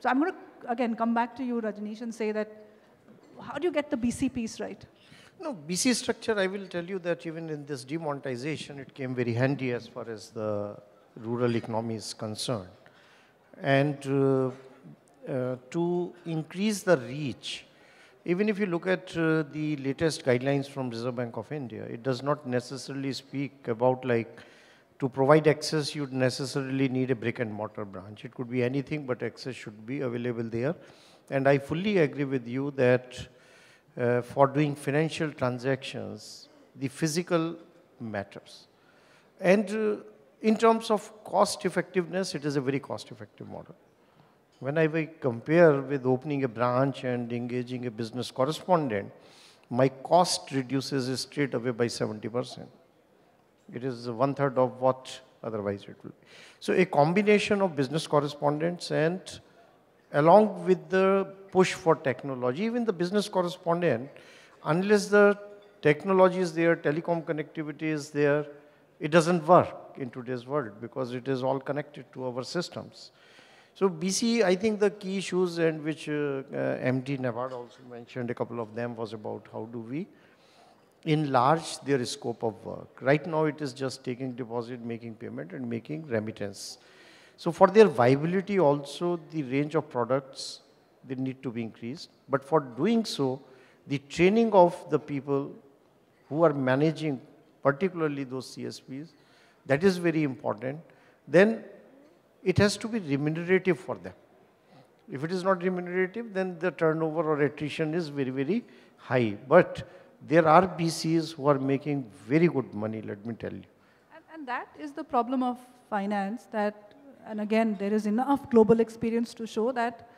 So I'm going to, again, come back to you, Rajnish, and say that how do you get the BC piece right? No, BC structure, I will tell you that even in this demonetization, it came very handy as far as the rural economy is concerned. And uh, uh, to increase the reach, even if you look at uh, the latest guidelines from Reserve Bank of India, it does not necessarily speak about like to provide access, you'd necessarily need a brick and mortar branch. It could be anything, but access should be available there. And I fully agree with you that uh, for doing financial transactions, the physical matters. And uh, in terms of cost effectiveness, it is a very cost effective model. When I compare with opening a branch and engaging a business correspondent, my cost reduces straight away by 70%. It is one third of what otherwise it will be. So a combination of business correspondents and along with the push for technology, even the business correspondent, unless the technology is there, telecom connectivity is there, it doesn't work in today's world because it is all connected to our systems. So BC, I think the key issues and which uh, uh, MD Nawad also mentioned, a couple of them was about how do we enlarge their scope of work. Right now it is just taking deposit, making payment and making remittance. So for their viability also, the range of products, they need to be increased. But for doing so, the training of the people who are managing, particularly those CSPs, that is very important. Then it has to be remunerative for them. If it is not remunerative, then the turnover or attrition is very, very high. But there are BCs who are making very good money, let me tell you. And, and that is the problem of finance that and again, there is enough global experience to show that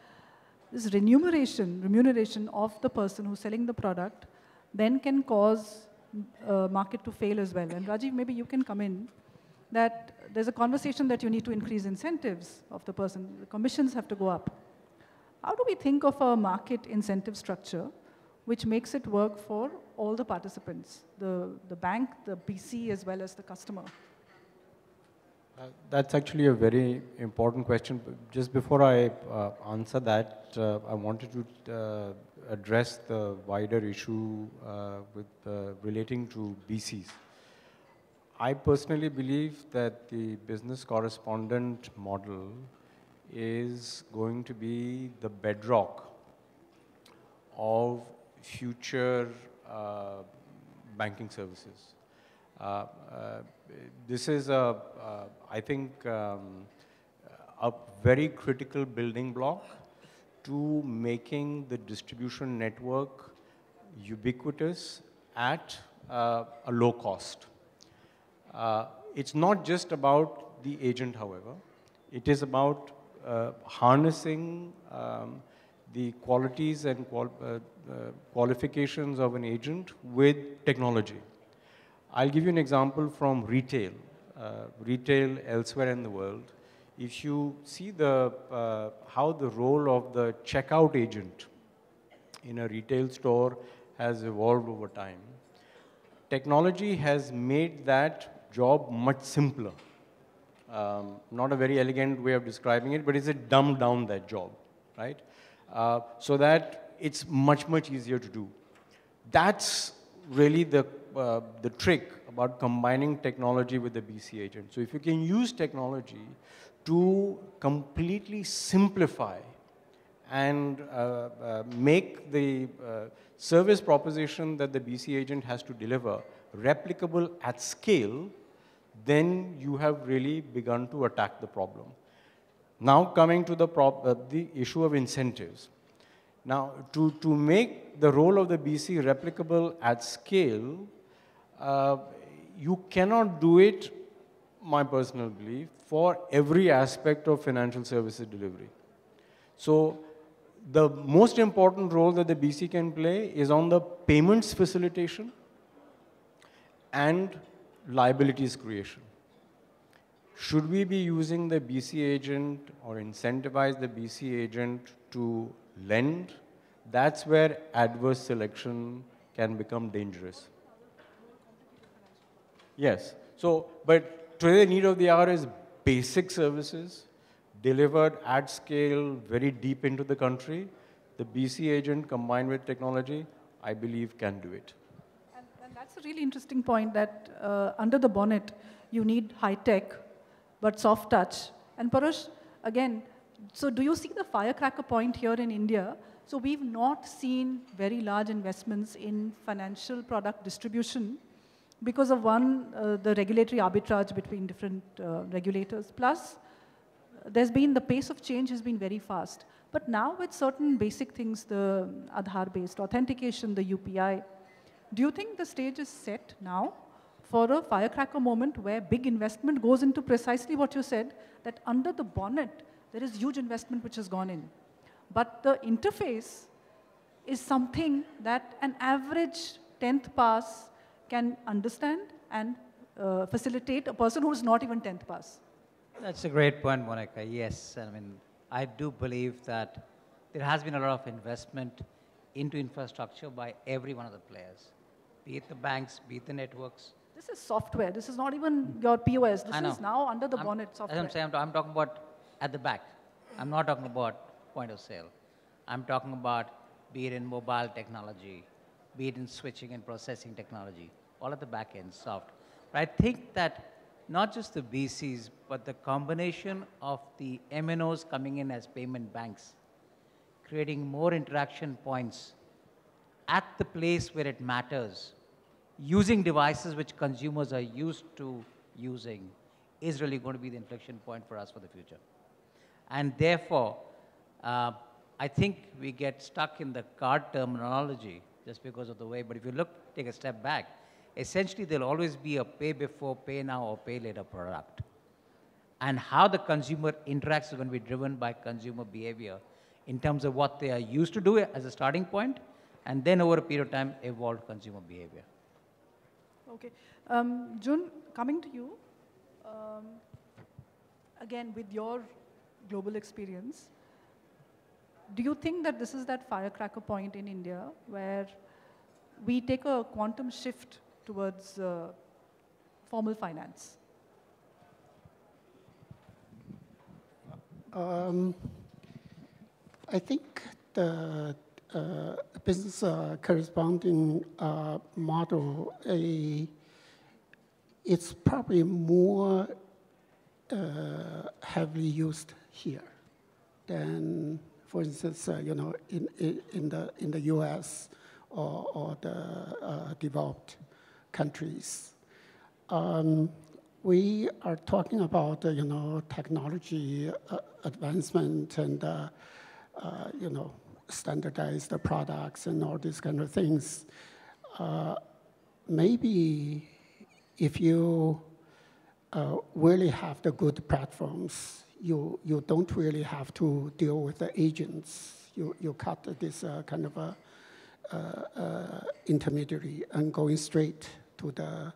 this remuneration, remuneration of the person who's selling the product then can cause uh, market to fail as well. And Rajiv, maybe you can come in that there's a conversation that you need to increase incentives of the person. The commissions have to go up. How do we think of a market incentive structure which makes it work for all the participants, the, the bank, the BC, as well as the customer? Uh, that's actually a very important question. Just before I uh, answer that, uh, I wanted to uh, address the wider issue uh, with relating to BCs. I personally believe that the business correspondent model is going to be the bedrock of future banking services. Uh, uh, this is, a, uh, I think, um, a very critical building block to making the distribution network ubiquitous at uh, a low cost. Uh, it's not just about the agent, however. It is about uh, harnessing um, the qualities and qual qualifications of an agent with technology. I'll give you an example from retail. Uh, retail elsewhere in the world. If you see the, uh, how the role of the checkout agent in a retail store has evolved over time, technology has made that job much simpler. Um, not a very elegant way of describing it, but it's a dumbed down that job, right? Uh, so that it's much, much easier to do. That's really the uh, the trick about combining technology with the BC agent. So if you can use technology to completely simplify and uh, uh, make the uh, service proposition that the BC agent has to deliver replicable at scale, then you have really begun to attack the problem. Now coming to the, uh, the issue of incentives. Now, to, to make the role of the BC replicable at scale, uh, you cannot do it, my personal belief, for every aspect of financial services delivery. So the most important role that the BC can play is on the payments facilitation and liabilities creation. Should we be using the BC agent or incentivize the BC agent to lend? That's where adverse selection can become dangerous. Yes. So, but today the need of the hour is basic services delivered at scale, very deep into the country. The BC agent combined with technology, I believe, can do it. And, and that's a really interesting point that uh, under the bonnet, you need high tech, but soft touch. And Porush, again, so do you see the firecracker point here in India? So we've not seen very large investments in financial product distribution because of one, uh, the regulatory arbitrage between different uh, regulators. Plus, there's been, the pace of change has been very fast. But now with certain basic things, the Aadhaar-based authentication, the UPI, do you think the stage is set now for a firecracker moment where big investment goes into precisely what you said, that under the bonnet, there is huge investment which has gone in. But the interface is something that an average 10th pass can understand and uh, facilitate a person who is not even 10th pass. That's a great point, Monika. Yes, I mean, I do believe that there has been a lot of investment into infrastructure by every one of the players, be it the banks, be it the networks. This is software. This is not even your POS. This is now under the I'm- bonnet software. I'm saying, I'm, I'm talking about at the back. I'm not talking about point of sale. I'm talking about be it in mobile technology, be it in switching and processing technology, all of the back end, soft. But I think that not just the BCs, but the combination of the MNOs coming in as payment banks, creating more interaction points at the place where it matters, using devices which consumers are used to using, is really going to be the inflection point for us for the future. And therefore, uh, I think we get stuck in the card terminology just because of the way, but if you look, take a step back, essentially there'll always be a pay before, pay now, or pay later product. And how the consumer interacts is going to be driven by consumer behavior in terms of what they are used to do as a starting point, and then over a period of time, evolve consumer behavior. Okay. Um, Jun, coming to you, um, again, with your global experience, do you think that this is that firecracker point in India where we take a quantum shift towards uh, formal finance? Um, I think the uh, business uh, corresponding uh, model, it's probably more uh, heavily used here than, for instance, uh, you know, in, in, in, the, in the US or, or the developed countries. Um, we are talking about, uh, you know, technology uh, advancement and, uh, you know, standardized products and all these kind of things. Maybe if you uh, really have the good platforms, you, you don't really have to deal with the agents. You, you cut this uh, kind of a uh, intermediary and going straight to the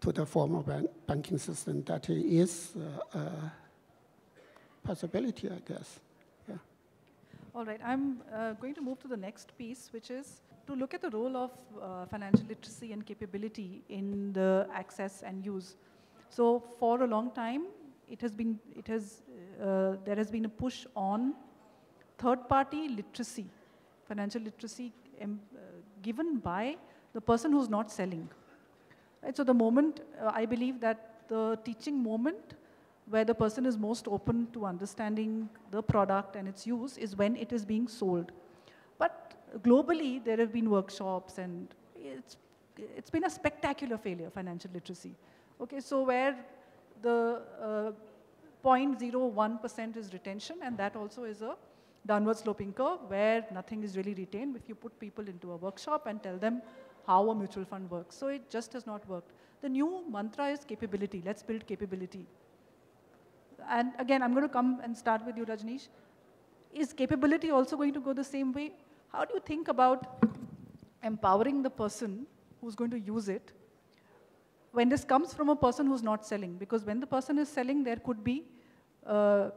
to the formal ban banking system. That is uh, a possibility, I guess. Yeah. All right, I'm uh, going to move to the next piece, which is to look at the role of uh, financial literacy and capability in the access and use. So for a long time, it has been, it has, uh, there has been a push on third-party literacy, financial literacy um, uh, given by the person who's not selling. Right? So the moment, uh, I believe that the teaching moment where the person is most open to understanding the product and its use is when it is being sold. But globally, there have been workshops and it's, it's been a spectacular failure, financial literacy. Okay, so where the uh, 0.01% is retention, and that also is a downward sloping curve where nothing is really retained if you put people into a workshop and tell them how a mutual fund works. So it just has not worked. The new mantra is capability. Let's build capability. And again, I'm going to come and start with you, Rajnish. Is capability also going to go the same way? How do you think about empowering the person who's going to use it when this comes from a person who's not selling? Because when the person is selling, there could be uh,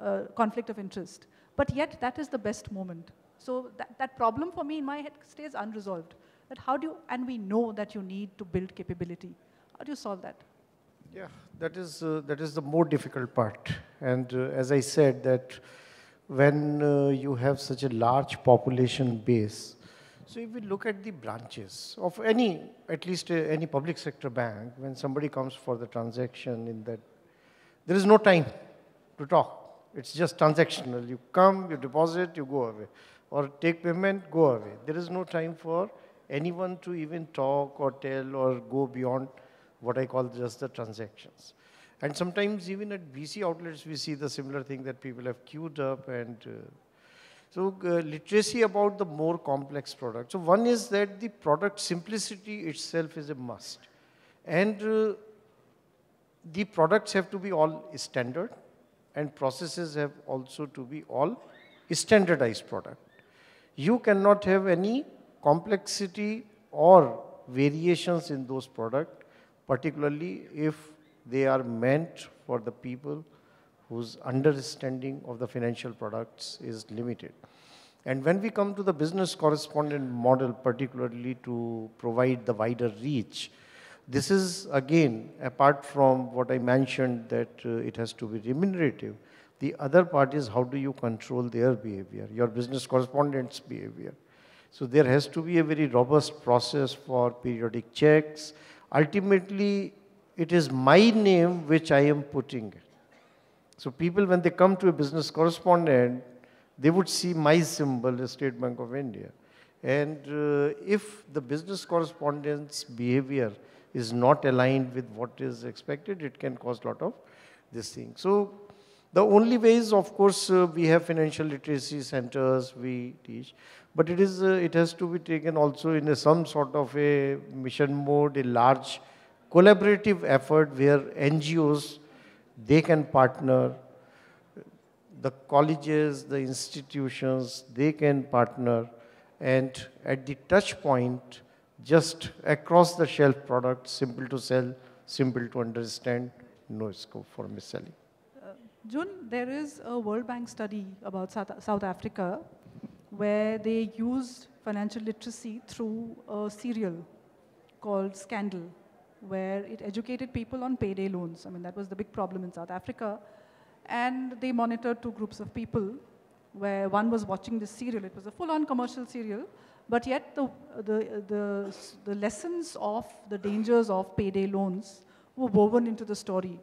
uh, conflict of interest. But yet, that is the best moment. So that, that problem for me in my head stays unresolved. How do you, and we know that you need to build capability. How do you solve that? Yeah, that is, uh, that is the more difficult part. And uh, as I said, that when uh, you have such a large population base, so if we look at the branches of any, at least uh, any public sector bank, when somebody comes for the transaction in that, there is no time to talk. It's just transactional. You come, you deposit, you go away. Or take payment, go away. There is no time for anyone to even talk or tell or go beyond what I call just the transactions. And sometimes even at BC outlets, we see the similar thing that people have queued up and uh, so uh, literacy about the more complex product. So one is that the product simplicity itself is a must. And uh, the products have to be all standard and processes have also to be all standardized product. You cannot have any complexity or variations in those products particularly if they are meant for the people whose understanding of the financial products is limited. And when we come to the business correspondent model, particularly to provide the wider reach, this is again, apart from what I mentioned that uh, it has to be remunerative, the other part is how do you control their behavior, your business correspondent's behavior. So there has to be a very robust process for periodic checks, ultimately it is my name which I am putting. So people, when they come to a business correspondent, they would see my symbol, the State Bank of India. And uh, if the business correspondent's behavior is not aligned with what is expected, it can cause a lot of this thing. So the only ways, of course, uh, we have financial literacy centers, we teach, but it is uh, it has to be taken also in a, some sort of a mission mode, a large collaborative effort where NGOs they can partner, the colleges, the institutions they can partner, and at the touch point, just across the shelf product, simple to sell, simple to understand, no scope for mis-selling. Jun, there is a World Bank study about South, South Africa where they used financial literacy through a serial called Scandal, where it educated people on payday loans. I mean, that was the big problem in South Africa. And they monitored two groups of people, where one was watching this serial. It was a full-on commercial serial, but yet the, the, the, the lessons of the dangers of payday loans were woven into the story.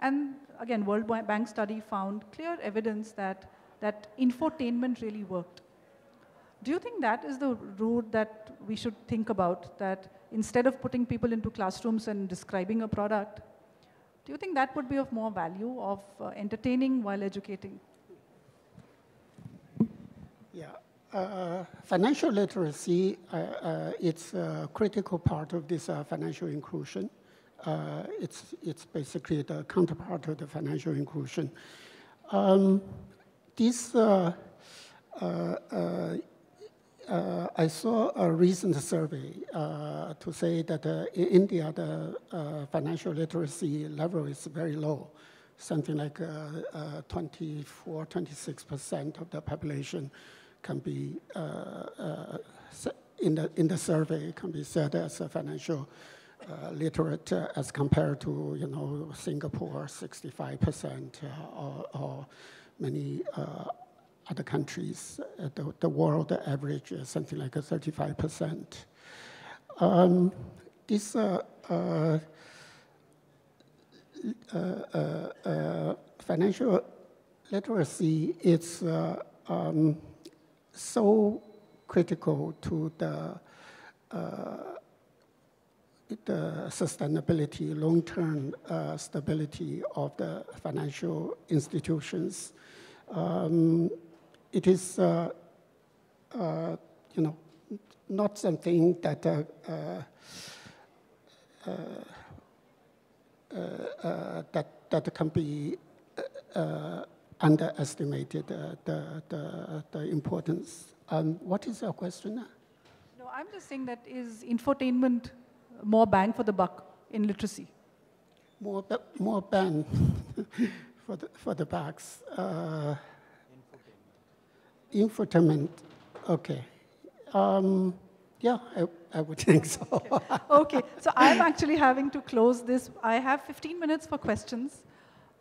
And again, World Bank study found clear evidence that, that infotainment really worked. Do you think that is the route that we should think about? That instead of putting people into classrooms and describing a product, do you think that would be of more value of uh, entertaining while educating? Yeah, uh, financial literacy, uh, uh it's a critical part of this uh, financial inclusion. Uh, it's, it's basically the counterpart to the financial inclusion. Um, this uh, I saw a recent survey uh, to say that uh, in India, the uh, financial literacy level is very low, something like uh, uh, 24, 26% of the population can be, in, the, in the survey, can be said as a financial literate as compared to, you know, Singapore, 65%, or, or many other countries, uh, the, the, world average is something like 35%. Um, this uh, uh, uh, uh, financial literacy is um, so critical to the the sustainability, long-term uh, stability of the financial institutions. Um, it is, uh, uh, you know, not something that uh, uh, uh, that that can be underestimated the, the the importance. Um, what is your question? No, I'm just saying that is infotainment more bang for the buck in literacy? More, more bang for the, for the bucks. Uh, infotainment. Okay. Um, yeah, I, I would think so. okay. okay. so I'm actually having to close this. I have 15 minutes for questions.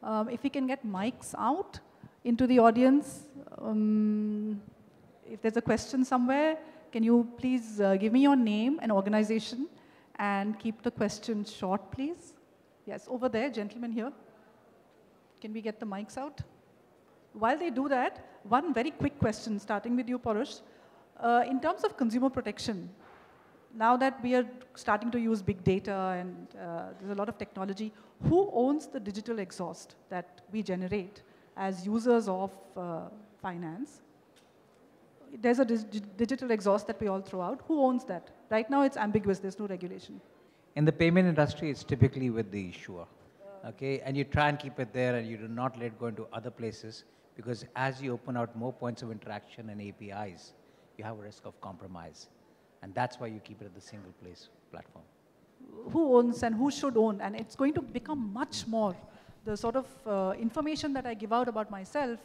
Um, if we can get mics out into the audience, um, if there's a question somewhere, can you please uh, give me your name and organization and keep the questions short, please. Yes, over there, gentlemen here. Can we get the mics out? While they do that, one very quick question, starting with you, Porush. Uh, in terms of consumer protection, now that we are starting to use big data and uh, there's a lot of technology, who owns the digital exhaust that we generate as users of uh, finance? There's a digital exhaust that we all throw out. Who owns that? Right now, it's ambiguous. There's no regulation. In the payment industry, it's typically with the issuer. Okay, and you try and keep it there, and you do not let it go into other places because as you open out more points of interaction and APIs, you have a risk of compromise, and that's why you keep it at the single place platform. Who owns and who should own? And it's going to become much more. The sort of uh, information that I give out about myself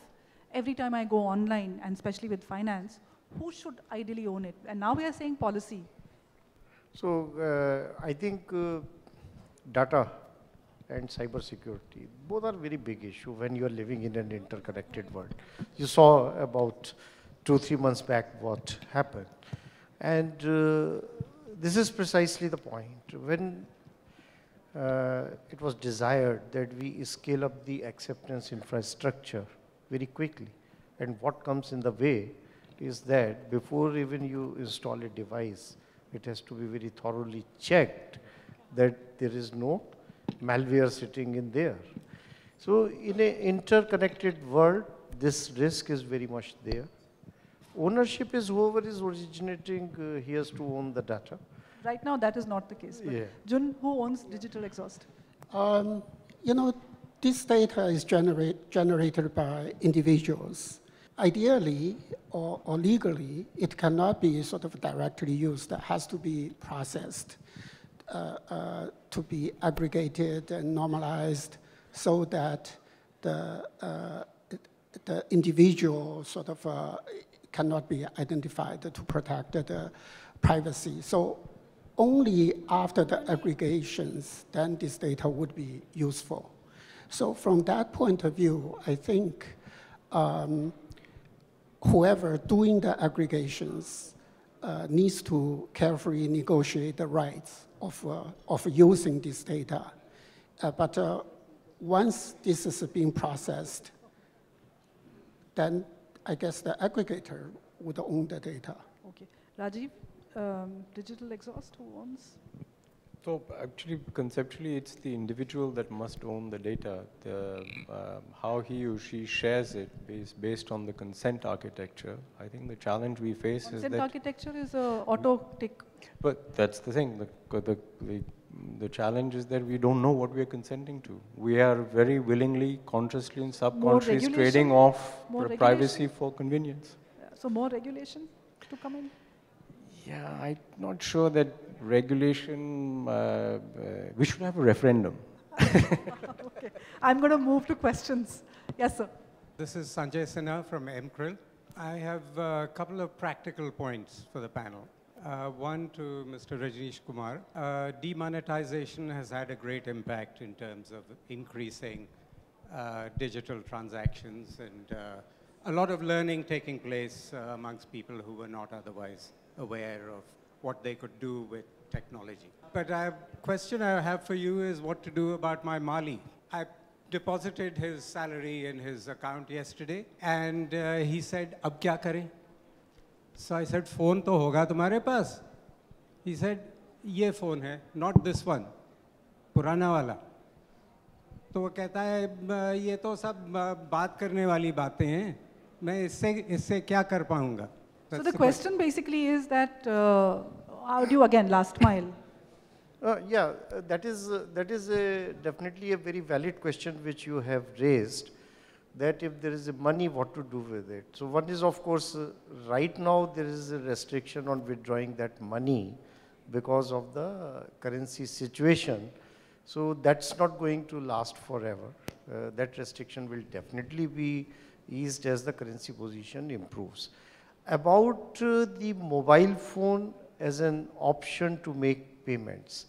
every time I go online, and especially with finance, who should ideally own it? And now we are saying policy. So uh, I think uh, data and cybersecurity, both are very big issue when you are living in an interconnected world. You saw about two, three months back what happened. And uh, this is precisely the point. When uh, it was desired that we scale up the acceptance infrastructure very quickly. And what comes in the way is that before even you install a device, it has to be very thoroughly checked that there is no malware sitting in there. So in an interconnected world, this risk is very much there. Ownership is whoever is originating, uh, he has to own the data. Right now, that is not the case. yeah. Jun, who owns digital exhaust? Um, you know, this data is generate, generated by individuals. Ideally or, or, legally, it cannot be sort of directly used. It has to be processed uh, uh, to be aggregated and normalized so that the, uh, the individual sort of uh, cannot be identified to protect the privacy. So only after the aggregations, then this data would be useful. So from that point of view, I think um, whoever doing the aggregations uh, needs to carefully negotiate the rights of, uh, of using this data. Uh, but uh, once this is being processed, then I guess the aggregator would own the data. Okay. Rajiv, um, digital exhaust, who owns? So actually, conceptually, it's the individual that must own the data. The, um, how he or she shares it is based on the consent architecture. I think the challenge we face consent is that... Consent architecture is a auto tick. But that's the thing. The, the, the, the challenge is that we don't know what we are consenting to. We are very willingly, consciously, and subconsciously trading off privacy for convenience. So more regulation to come in? Yeah, I'm not sure that regulation, uh, uh, we should have a referendum. okay. I'm going to move to questions. Yes, sir. This is Sanjay Sinha from MCRIL. I have a couple of practical points for the panel. Uh, one to Mr. Rajnish Kumar. Uh, demonetization has had a great impact in terms of increasing uh, digital transactions and uh, a lot of learning taking place uh, amongst people who were not otherwise aware of what they could do with technology. But a question I have for you is what to do about my Mali. I deposited his salary in his account yesterday, and uh, he said, "Ab kya kare?" So I said, "Phone to hoga tumhare paas." He said, ये phone है not this one पुराना वाला तो वो कहता है "ब- ये तो सब बात करने वाली बातें हैं मैं इससे इससे क्या कर पाऊँगा So the the question basically is that uh, how do you again last mile? Uh, yeah, uh, that is, uh, that is a, definitely a very valid question which you have raised, that if there is a money, what to do with it. So one is, of course, uh, right now there is a restriction on withdrawing that money because of the currency situation. So that's not going to last forever. Uh, that restriction will definitely be eased as the currency position improves. About the mobile phone as an option to make payments.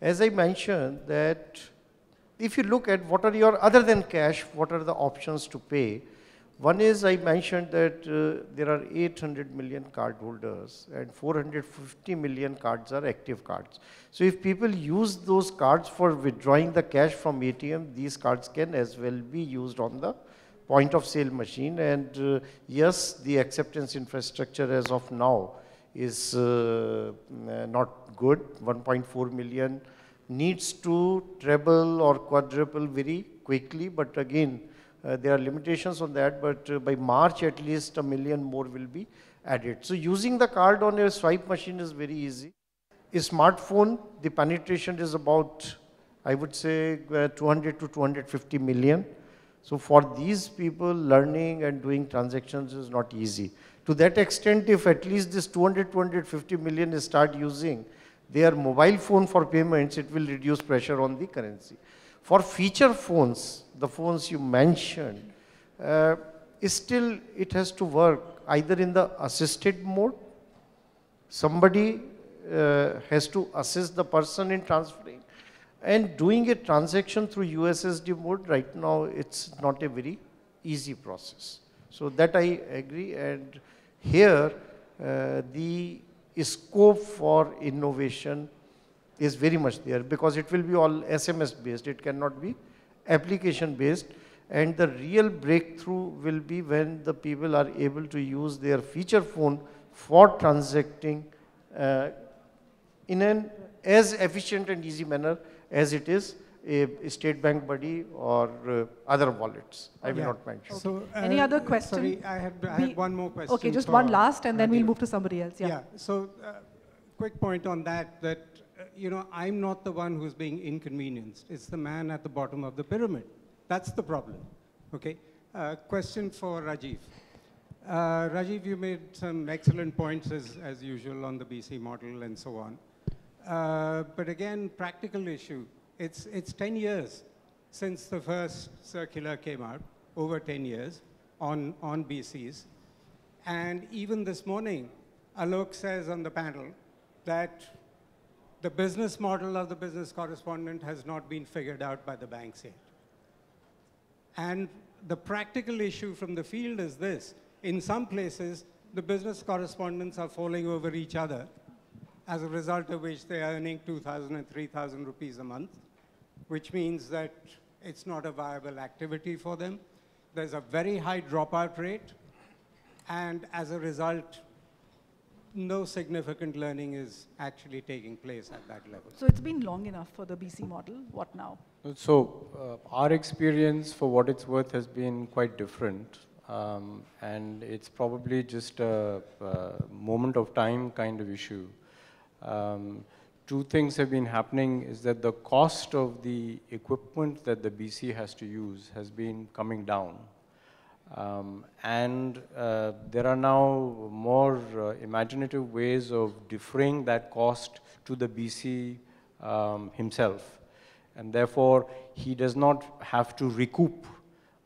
As I mentioned that if you look at what are your, other than cash, what are the options to pay? One is I mentioned that uh, there are 800 million cardholders and 450 million cards are active cards. So if people use those cards for withdrawing the cash from ATM, these cards can as well be used on the point of sale machine. And uh, yes, the acceptance infrastructure as of now is uh, mm, not good. 1.4 million needs to treble or quadruple very quickly, but again, uh, there are limitations on that, but uh, by March at least a million more will be added. So using the card on your swipe machine is very easy. A smartphone, the penetration is about, I would say, uh, 200 to 250 million. So for these people, learning and doing transactions is not easy. To that extent, if at least this 200, 250 million start using their mobile phone for payments, it will reduce pressure on the currency. For feature phones, the phones you mentioned, uh, still it has to work either in the assisted mode, somebody uh, has to assist the person in transferring, and doing a transaction through USSD mode right now, it's not a very easy process. So that I agree, and here uh, the scope for innovation is very much there because it will be all SMS based, it cannot be application based. And the real breakthrough will be when the people are able to use their feature phone for transacting uh, in an as efficient and easy manner as it is a, a state bank buddy or uh, other wallets. I will Yeah. not mention. So, Any uh, other question? Sorry, I had, I We- had one more question. Okay, just one last and then we'll move to somebody else. Yeah. Yeah, so uh, quick point on that, that, uh, you know, I'm not the one who's being inconvenienced. It's the man at the bottom of the pyramid. That's the problem, okay? Uh, question for Rajiv. Uh, Rajiv, you made some excellent points as, as usual on the BC model and so on. Uh, but again, practical issue. It's, it's 10 years since the first circular came out, over 10 years on, on BCs. And even this morning, Alok says on the panel that the business model of the business correspondent has not been figured out by the banks yet. And the practical issue from the field is this. In some places, the business correspondents are falling over each other, as a result of which they are earning 2,000 and 3,000 rupees a month, which means that it's not a viable activity for them. There's a very high dropout rate, and as a result, no significant learning is actually taking place at that level. So it's been long enough for the BC model. What now? So uh, our experience, for what it's worth, has been quite different. Um, and it's probably just a, uh moment of time kind of issue. Um, two things have been happening is that the cost of the equipment that the BC has to use has been coming down. Um, and uh, there are now more uh, imaginative ways of deferring that cost to the BC um, himself. And therefore, he does not have to recoup,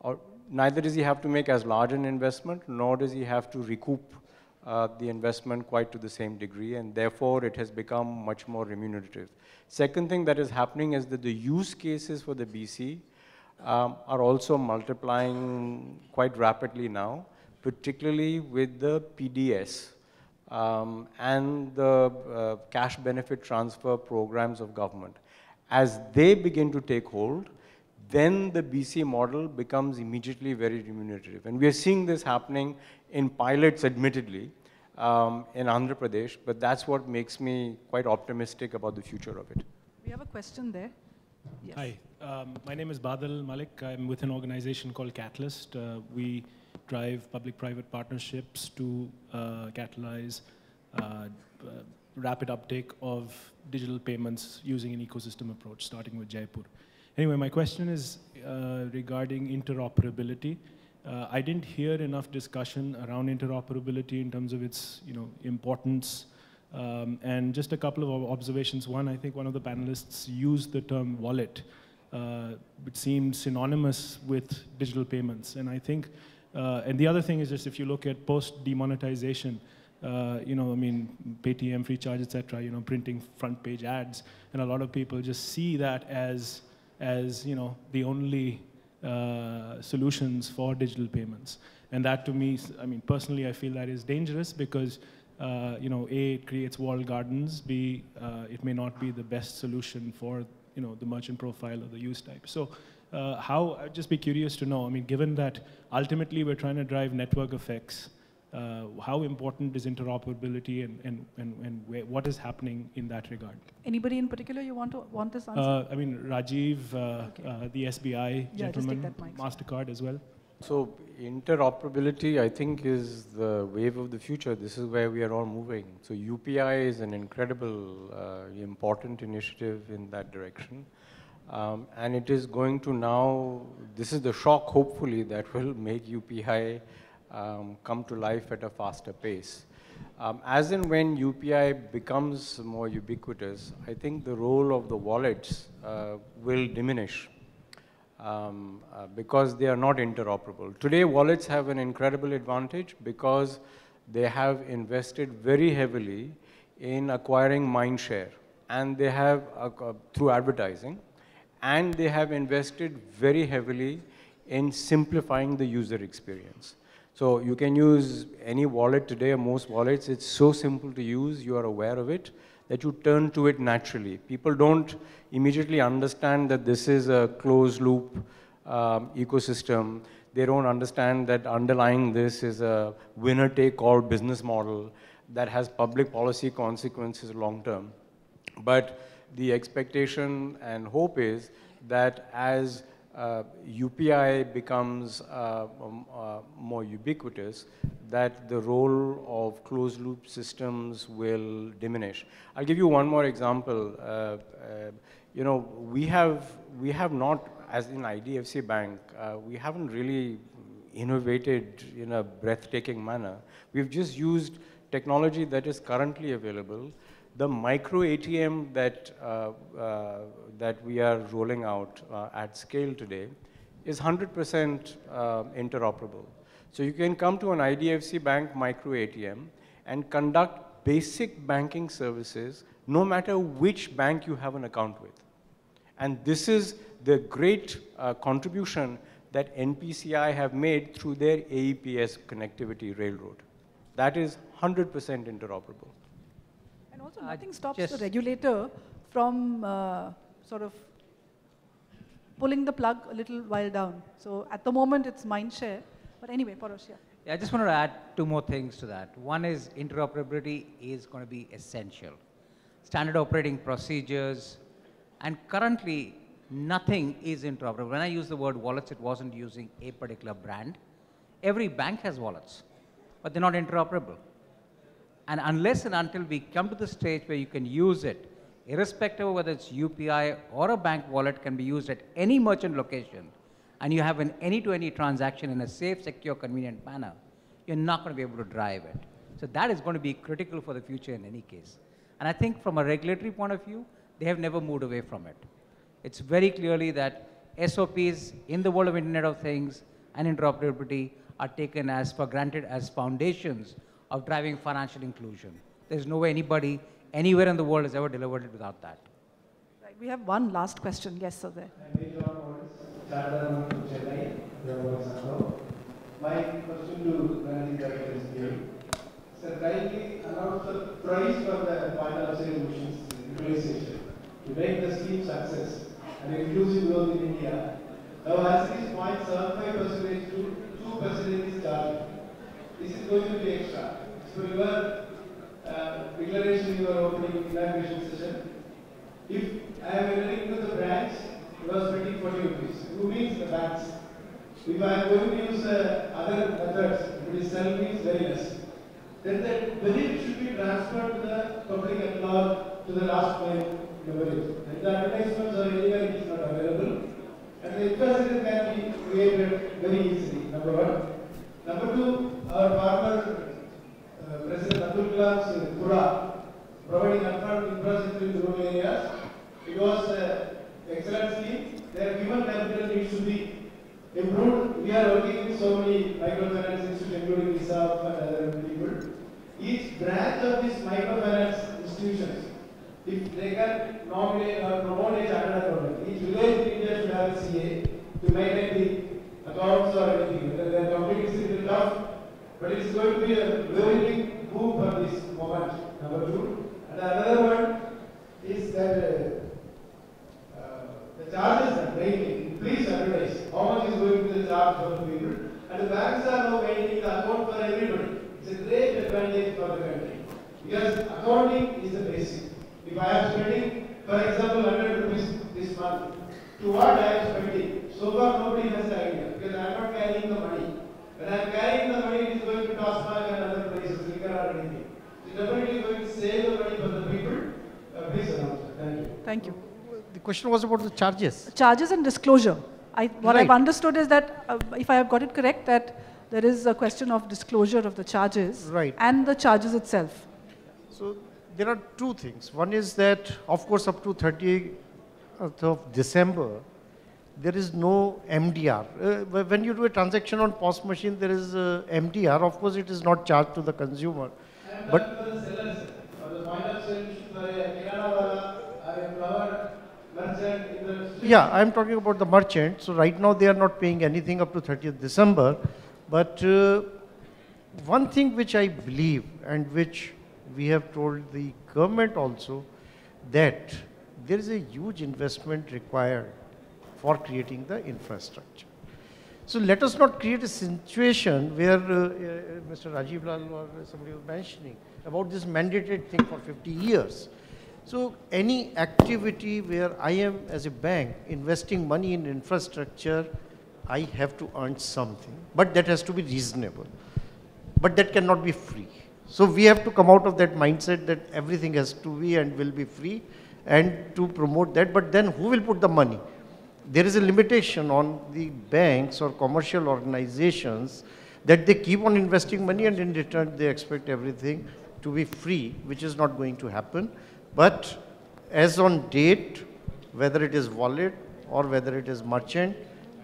or neither does he have to make as large an investment, nor does he have to recoup uh, the investment quite to the same degree, and therefore it has become much more remunerative. Second thing that is happening is that the use cases for the BC um, are also multiplying quite rapidly now, particularly with the PDS um, and the uh, cash benefit transfer programs of government. As they begin to take hold, then the BC model becomes immediately very remunerative. And we are seeing this happening in pilots, admittedly, um, in Andhra Pradesh, but that's what makes me quite optimistic about the future of it. We have a question there. Yes. Hi, um, my name is Badal Malik. I'm with an organization called Catalyst. Uh, we drive public-private partnerships to uh, catalyze uh, rapid uptake of digital payments using an ecosystem approach, starting with Jaipur. Anyway, my question is uh, regarding interoperability. Uh, I didn't hear enough discussion around interoperability in terms of its you know, importance. Um, and just a couple of observations. One, I think one of the panelists used the term wallet, uh, which seemed synonymous with digital payments. And I think, uh, and the other thing is just if you look at post-demonetization, uh, you know, I mean, Paytm, FreeCharge, etc. You know, printing front page ads, and a lot of people just see that as, as you know, the only uh, solutions for digital payments. And that to me, I mean, personally, I feel that is dangerous because, uh, you know, A, it creates walled gardens, B, uh, it may not be the best solution for, you know, the merchant profile or the use type. So uh, how, I'd just be curious to know, I mean, given that ultimately we're trying to drive network effects, uh, how important is interoperability and, and, and, and where, what is happening in that regard? Anybody in particular you want to want this answer? Uh, I mean, Rajiv, uh, Okay. uh, the SBI Yeah, just take gentleman, that mic. MasterCard as well. So interoperability, I think, is the wave of the future. This is where we are all moving. So UPI is an incredible, uh, important initiative in that direction. Um, and it is going to now, this is the shock, hopefully, that will make UPI um, come to life at a faster pace. Um, as and when UPI becomes more ubiquitous, I think the role of the wallets uh, will diminish um, uh, because they are not interoperable. Today, wallets have an incredible advantage because they have invested very heavily in acquiring mind share and they have, uh, through advertising, and they have invested very heavily in simplifying the user experience. So you can use any wallet today, or most wallets, it's so simple to use, you are aware of it, that you turn to it naturally. People don't immediately understand that this is a closed loop um, ecosystem. They don't understand that underlying this is a winner take all business model that has public policy consequences long term. But the expectation and hope is that as UPI becomes uh, um, uh, more ubiquitous, that the role of closed loop systems will diminish. I'll give you one more example. Uh, uh, you know, we have, we have not, as in IDFC Bank, uh, we haven't really innovated in a breathtaking manner. We've just used technology that is currently available the micro ATM that, uh, uh, that we are rolling out uh, at scale today is 100% uh, interoperable. So you can come to an IDFC bank micro ATM and conduct basic banking services no matter which bank you have an account with. And this is the great uh, contribution that NPCI have made through their AEPS connectivity railroad. That is 100% interoperable. And also, Uh, nothing stops the regulator from uh, sort of pulling the plug a little while down. So at the moment, it's mind share. But anyway, Porush, yeah. Yeah, I just wanted to add two more things to that. One is interoperability is going to be essential. Standard operating procedures, and currently nothing is interoperable. When I use the word wallets, it wasn't using a particular brand. Every bank has wallets, but they're not interoperable. And unless and until we come to the stage where you can use it, irrespective of whether it's UPI or a bank wallet can be used at any merchant location, and you have an any-to-any transaction in a safe, secure, convenient manner, you're not going to be able to drive it. So that is going to be critical for the future in any case. And I think from a regulatory point of view, they have never moved away from it. It's very clearly that SOPs in the world of Internet of Things and interoperability are taken as for granted as foundations of driving financial inclusion. There's no way anybody anywhere in the world has ever delivered it without that. Right, we have one last question. Yes, sir, there. Charanam from Chennai, Ramon Sano. My question to Managing Director is here. Sir, kindly announce the price for the point of sale machines utilization to make the scheme success and inclusive growth in India. Now, as it is 0.75 percentage to 2 percentage is charged. This is going to be extra. For your uh, declaration in your opening inauguration session. If I am entering into the branch, it was 20, 40 rupees. Who means the banks? If I am going to use uh, other methods, it is sell means very less. Then the benefit should be transferred to the public at large, to the last mile leverage. And the advertisements are anywhere it is not available. And the infrastructure can be created very easily, number one. Number two, our farmer, uh, President Abdul Kalam's PURA, providing urban infrastructure in rural areas. It was uh, excellent scheme. Their human capital needs to be improved. We are working with so many microfinance institutions, including ESAF and other people. Each branch of these microfinance institutions, if they can nominate or promote a chartered accountant, each village in India should have a CA to maintain the accounts or anything. They are completely little tough, but it's going to be a very big boom for this moment. Number two. And another one is that uh, uh, the charges are maintaining. Please advertise how much is going to be the charge for the people. And the banks are now maintaining the account for everybody. It's a great advantage for the country. Because accounting is the basic. If I am spending, for example, 100 rupees this month, to what I am spending? So far nobody has the idea because I am not carrying the money. When I am carrying the money, to TASMAC and other places, liquor or anything. So definitely going to save the money for the people. Uh, please announce it. Thank you. Thank you. The question was about the charges. Charges and disclosure. I, what I've understood is that, uh, if I have got it correct, that there is a question of disclosure of the charges Right. and the charges itself. So there are two things. One is that, of course, up to 30th of December, there is no MDR. Uh, when you do a transaction on POS machine, there is uh, MDR. Of course, it is not charged to the consumer. But yeah, I'm talking about the merchant. So right now they are not paying anything up to 30th December. But uh, one thing which I believe and which we have told the government also that there is a huge investment required for creating the infrastructure. So let us not create a situation where uh, uh, Mr. Rajiv Lall or somebody was mentioning about this mandated thing for 50 years. So any activity where I am as a bank investing money in infrastructure, I have to earn something, but that has to be reasonable. But that cannot be free. So we have to come out of that mindset that everything has to be and will be free and to promote that. But then who will put the money? There is a limitation on the banks or commercial organizations that they keep on investing money and in return they expect everything to be free, which is not going to happen. But as on date, whether it is wallet or whether it is merchant,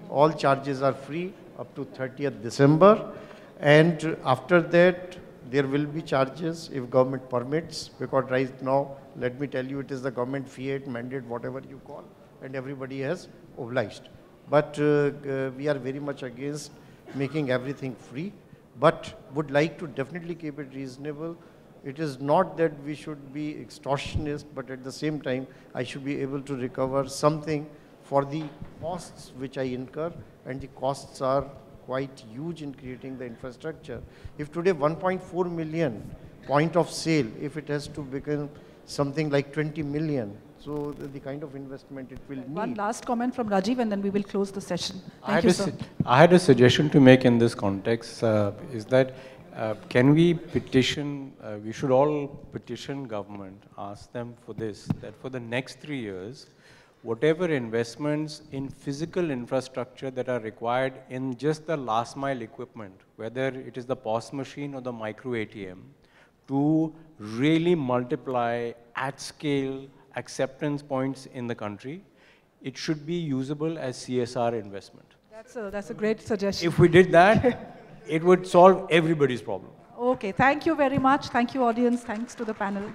all charges are free up to 30th December. And after that, there will be charges if government permits, because right now, let me tell you, it is the government fiat mandate, whatever you call, and everybody has obliged. But uh, we are very much against making everything free, but would like to definitely keep it reasonable. It is not that we should be extortionist, but at the same time, I should be able to recover something for the costs which I incur, and the costs are quite huge in creating the infrastructure. If today 1.4 million point of sale, if it has to become something like 20 million, so the, the kind of investment it will One need. last comment from Rajiv and then we will close the session. I Thank had, you, a, sir. I had a suggestion to make in this context uh, is that uh, can we petition, uh, we should all petition government, ask them for this, that for the next three years, whatever investments in physical infrastructure that are required in just the last mile equipment, whether it is the POS machine or the micro ATM, to really multiply at scale acceptance points in the country, it should be usable as CSR investment. That's a, that's a great suggestion. If we did that, it would solve everybody's problem. Okay, thank you very much. Thank you, audience. Thanks to the panel.